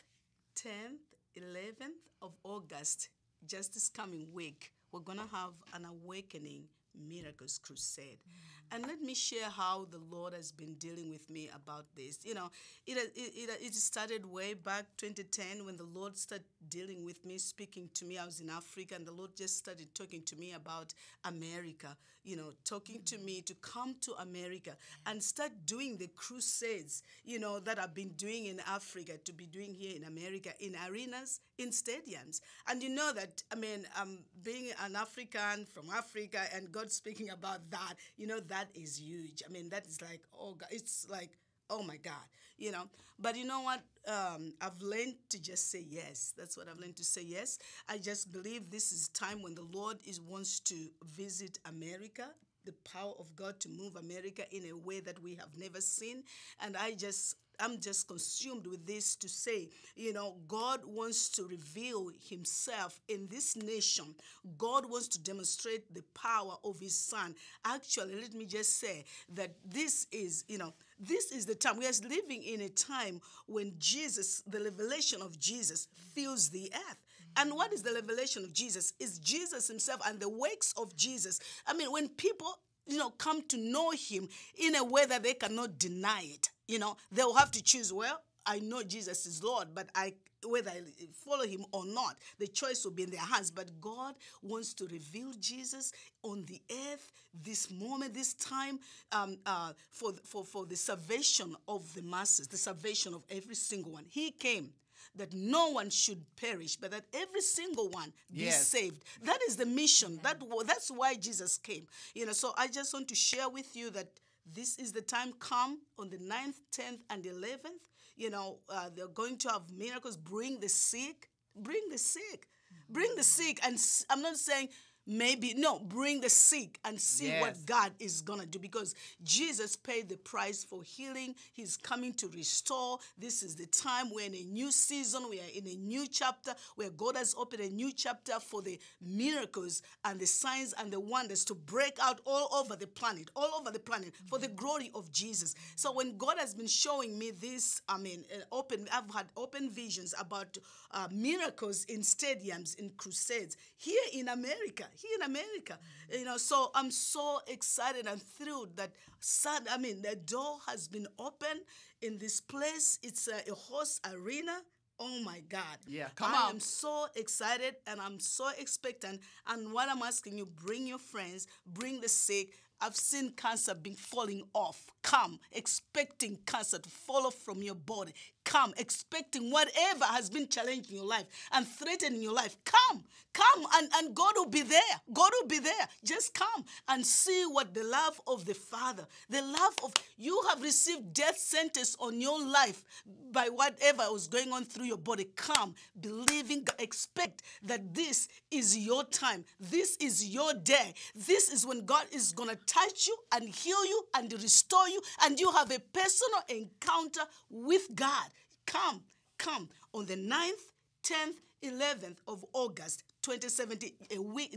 10th, 11th of August, just this coming week, we're going to have an awakening miracles crusade. Mm-hmm. And let me share how the Lord has been dealing with me about this. You know, it, it, it, it started way back 2010 when the Lord started dealing with me, speaking to me. I was in Africa, and the Lord just started talking to me about America, you know, talking to me to come to America and start doing the crusades, you know, that I've been doing in Africa, to be doing here in America, in arenas, in stadiums. And you know that, I mean, um, being an African from Africa and God speaking about that, you know, that is huge. I mean, that is like, oh, God, it's like, oh my God, you know. But you know what? Um, I've learned to just say yes. That's what I've learned to say yes. I just believe this is time when the Lord is wants to visit America, the power of God to move America in a way that we have never seen. And I just I'm just consumed with this to say, you know, God wants to reveal himself in this nation. God wants to demonstrate the power of his son. Actually, let me just say that this is, you know, this is the time. We are living in a time when Jesus, the revelation of Jesus, fills the earth. And what is the revelation of Jesus? Is Jesus himself and the works of Jesus. I mean, when people you know, come to know him in a way that they cannot deny it. You know, they'll have to choose, well, I know Jesus is Lord, but I whether I follow him or not, the choice will be in their hands. But God wants to reveal Jesus on the earth this moment, this time, um, uh, for, for, for the salvation of the masses, the salvation of every single one. He came that no one should perish, but that every single one be yes. saved. That is the mission. That that's why Jesus came. You know, so I just want to share with you that this is the time come on the 9th, 10th, and 11th. You know, uh, they're going to have miracles. Bring the sick. Bring the sick. Bring the sick. And I'm not saying maybe no bring the sick and see yes. what god is gonna do because jesus paid the price for healing. He's coming to restore. This is the time we're in a new season. We are in a new chapter where god has opened a new chapter for the miracles and the signs and the wonders to break out all over the planet all over the planet for the glory of jesus. So when god has been showing me this i mean uh, open i've had open visions about uh, miracles in stadiums in crusades here in america here in America. You know, so I'm so excited and thrilled that sad, I mean, the door has been opened in this place. It's a, a horse arena. Oh my God. Yeah, come on. I on. am so excited and I'm so expectant. And what I'm asking you, bring your friends, bring the sick, I've seen cancer being falling off. Come, expecting cancer to fall off from your body. Come, expecting whatever has been challenging your life and threatening your life. Come, come, and, and God will be there. God will be there. Just come and see what the love of the Father, the love of you have received death sentence on your life by whatever was going on through your body. Come, believing, expect that this is your time. This is your day. This is when God is going to touch you and heal you and restore you, and you have a personal encounter with God. Come, come on the 9th, 10th, 11th of August 2017, a week,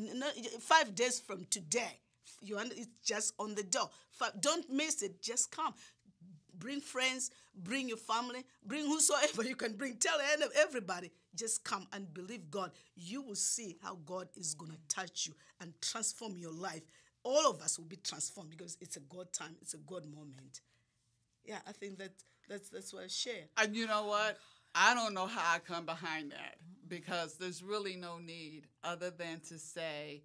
five days from today. You it's just on the door. Fa- Don't miss it. Just come. Bring friends, bring your family, bring whosoever you can bring. Tell everybody, just come and believe God. You will see how God is going to touch you and transform your life. All of us will be transformed because it's a God time, it's a God moment. Yeah, I think that that's that's what I share. And you know what? I don't know how I come behind that because there's really no need other than to say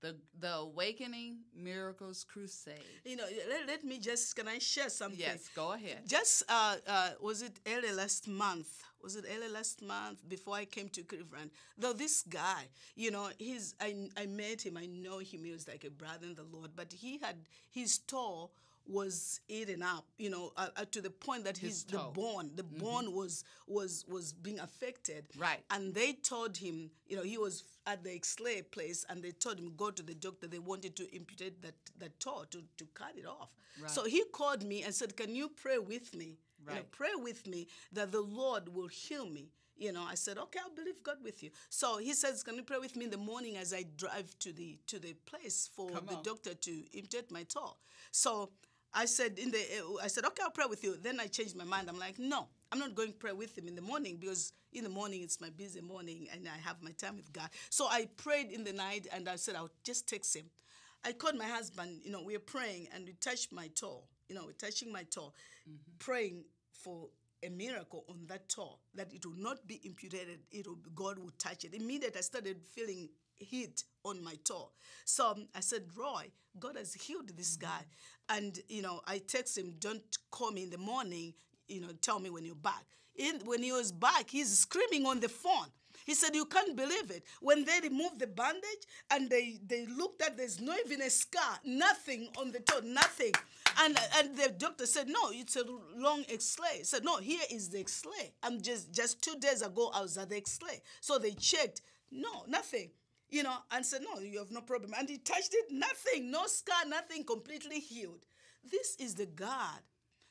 the the Awakening Miracles Crusade. You know, let, let me just can I share something? Yes, go ahead. Just uh, uh, was it early last month? Was it early last month before I came to Cleveland? Though this guy, you know, he's I I met him. I know him. He was like a brother in the Lord, but he had his store was eaten up, you know, uh, uh, to the point that His his, the bone, the bone was was was being affected. Right. And they told him, you know, he was at the X-ray place, and they told him go to the doctor. They wanted to amputate that that toe to to cut it off. Right. So he called me and said, "Can you pray with me? You know, Right. pray with me that the Lord will heal me." You know, I said, "Okay, I'll believe God with you." So he says, "Can you pray with me in the morning as I drive to the to the place for Come the on. doctor to amputate my toe?" So I said in the I said, "Okay, I'll pray with you." Then I changed my mind. I'm like, "No, I'm not going to pray with him in the morning because in the morning it's my busy morning and I have my time with God." So I prayed in the night and I said, "I'll just text him." I called my husband. You know, we were praying and we touched my toe. You know, we're touching my toe, mm-hmm. praying for a miracle on that toe that it will not be imputed. It will God will touch it. Immediately, I started feeling heat on my toe. So um, I said, Roy, God has healed this guy. And, you know, I text him, don't call me in the morning, you know, tell me when you're back. In, when he was back, he's screaming on the phone. He said, You can't believe it. When they removed the bandage and they, they looked at there's not even a scar, nothing on the toe, nothing. And, and the doctor said, No, it's a long x-ray. He said, No, here is the x-ray. I'm just just two days ago I was at the x-ray. So they checked. No, nothing. You know, and said, No, you have no problem. And he touched it, nothing, no scar, nothing, completely healed. This is the God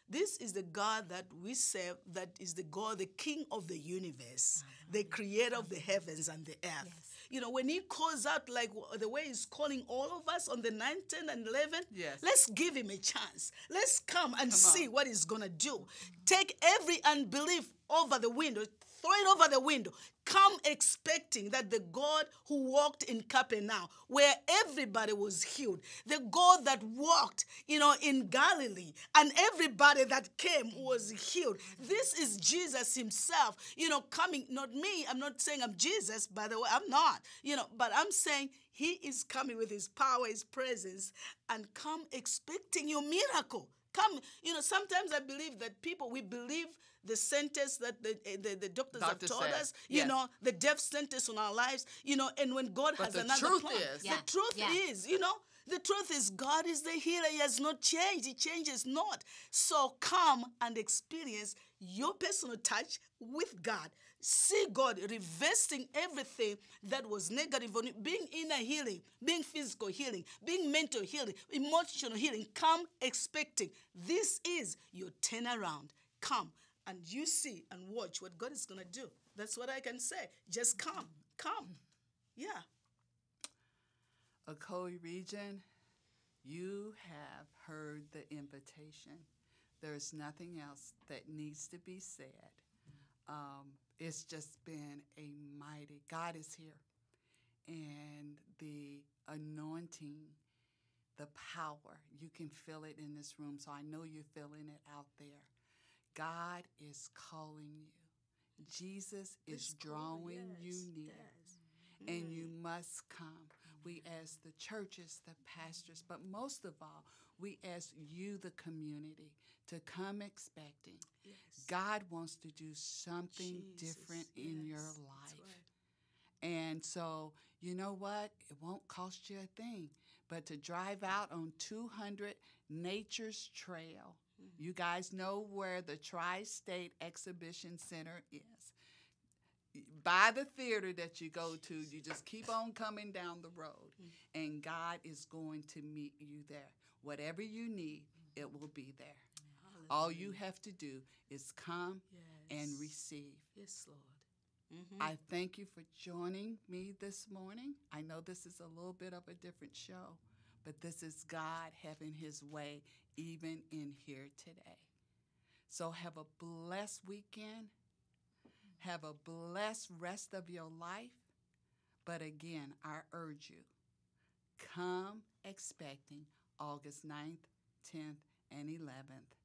this is the God that we serve, that is the God, the King of the universe, the creator of the heavens and the earth. You know, when he calls out like the way he's calling all of us on the 9, 10, and 11, Yes. let's give him a chance. Let's come and see what he's going to do. Take every unbelief over the window, throw over the window. Come expecting that the God who walked in Capernaum, where everybody was healed, the God that walked, you know, in Galilee, and everybody that came was healed. This is Jesus Himself, you know, coming. Not me. I'm not saying I'm Jesus, by the way. I'm not, you know, but I'm saying He is coming with His power, His presence, and come expecting your miracle. Come, you know, sometimes I believe that people, we believe the sentence that the, eh, the, the doctors Doctor have told said, us, you yes. know, the death sentence on our lives, you know, and when God But has the another truth plan, is- Yeah, the truth yeah. is, you know, the truth is God is the healer. He has not changed. He changes not. So come and experience your personal touch with God. See God reversing everything that was negative on you, being inner healing, being physical healing, being mental healing, emotional healing. Come expecting. This is your turnaround. Come and you see and watch what God is going to do. That's what I can say. Just come. Come. Yeah. Ocoee region, you have heard the invitation. There's nothing else that needs to be said. Um, it's just been a mighty, God is here. And the anointing, the power, you can feel it in this room. So I know you're feeling it out there. God is calling you. Jesus is drawing you near and mm. you must come. We ask the churches, the pastors, but most of all, we ask you, the community, to come expecting. God wants to do something different in your life. And so, you know what? It won't cost you a thing. But to drive out on 200 Nature's Trail, you guys know where the Tri State Exhibition Center is by the theater that you go to, you just keep on coming down the road, and God is going to meet you there. Whatever you need, mm-hmm. it will be there. All you have to do is come and receive. Yes, Lord. Mm-hmm. I thank you for joining me this morning. I know this is a little bit of a different show, but this is God having his way even in here today. So have a blessed weekend. Have a blessed rest of your life. But again, I urge you come expecting August 9th, 10th, and 11th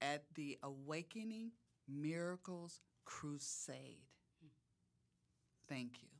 at the Awakening Miracles Crusade. Thank you.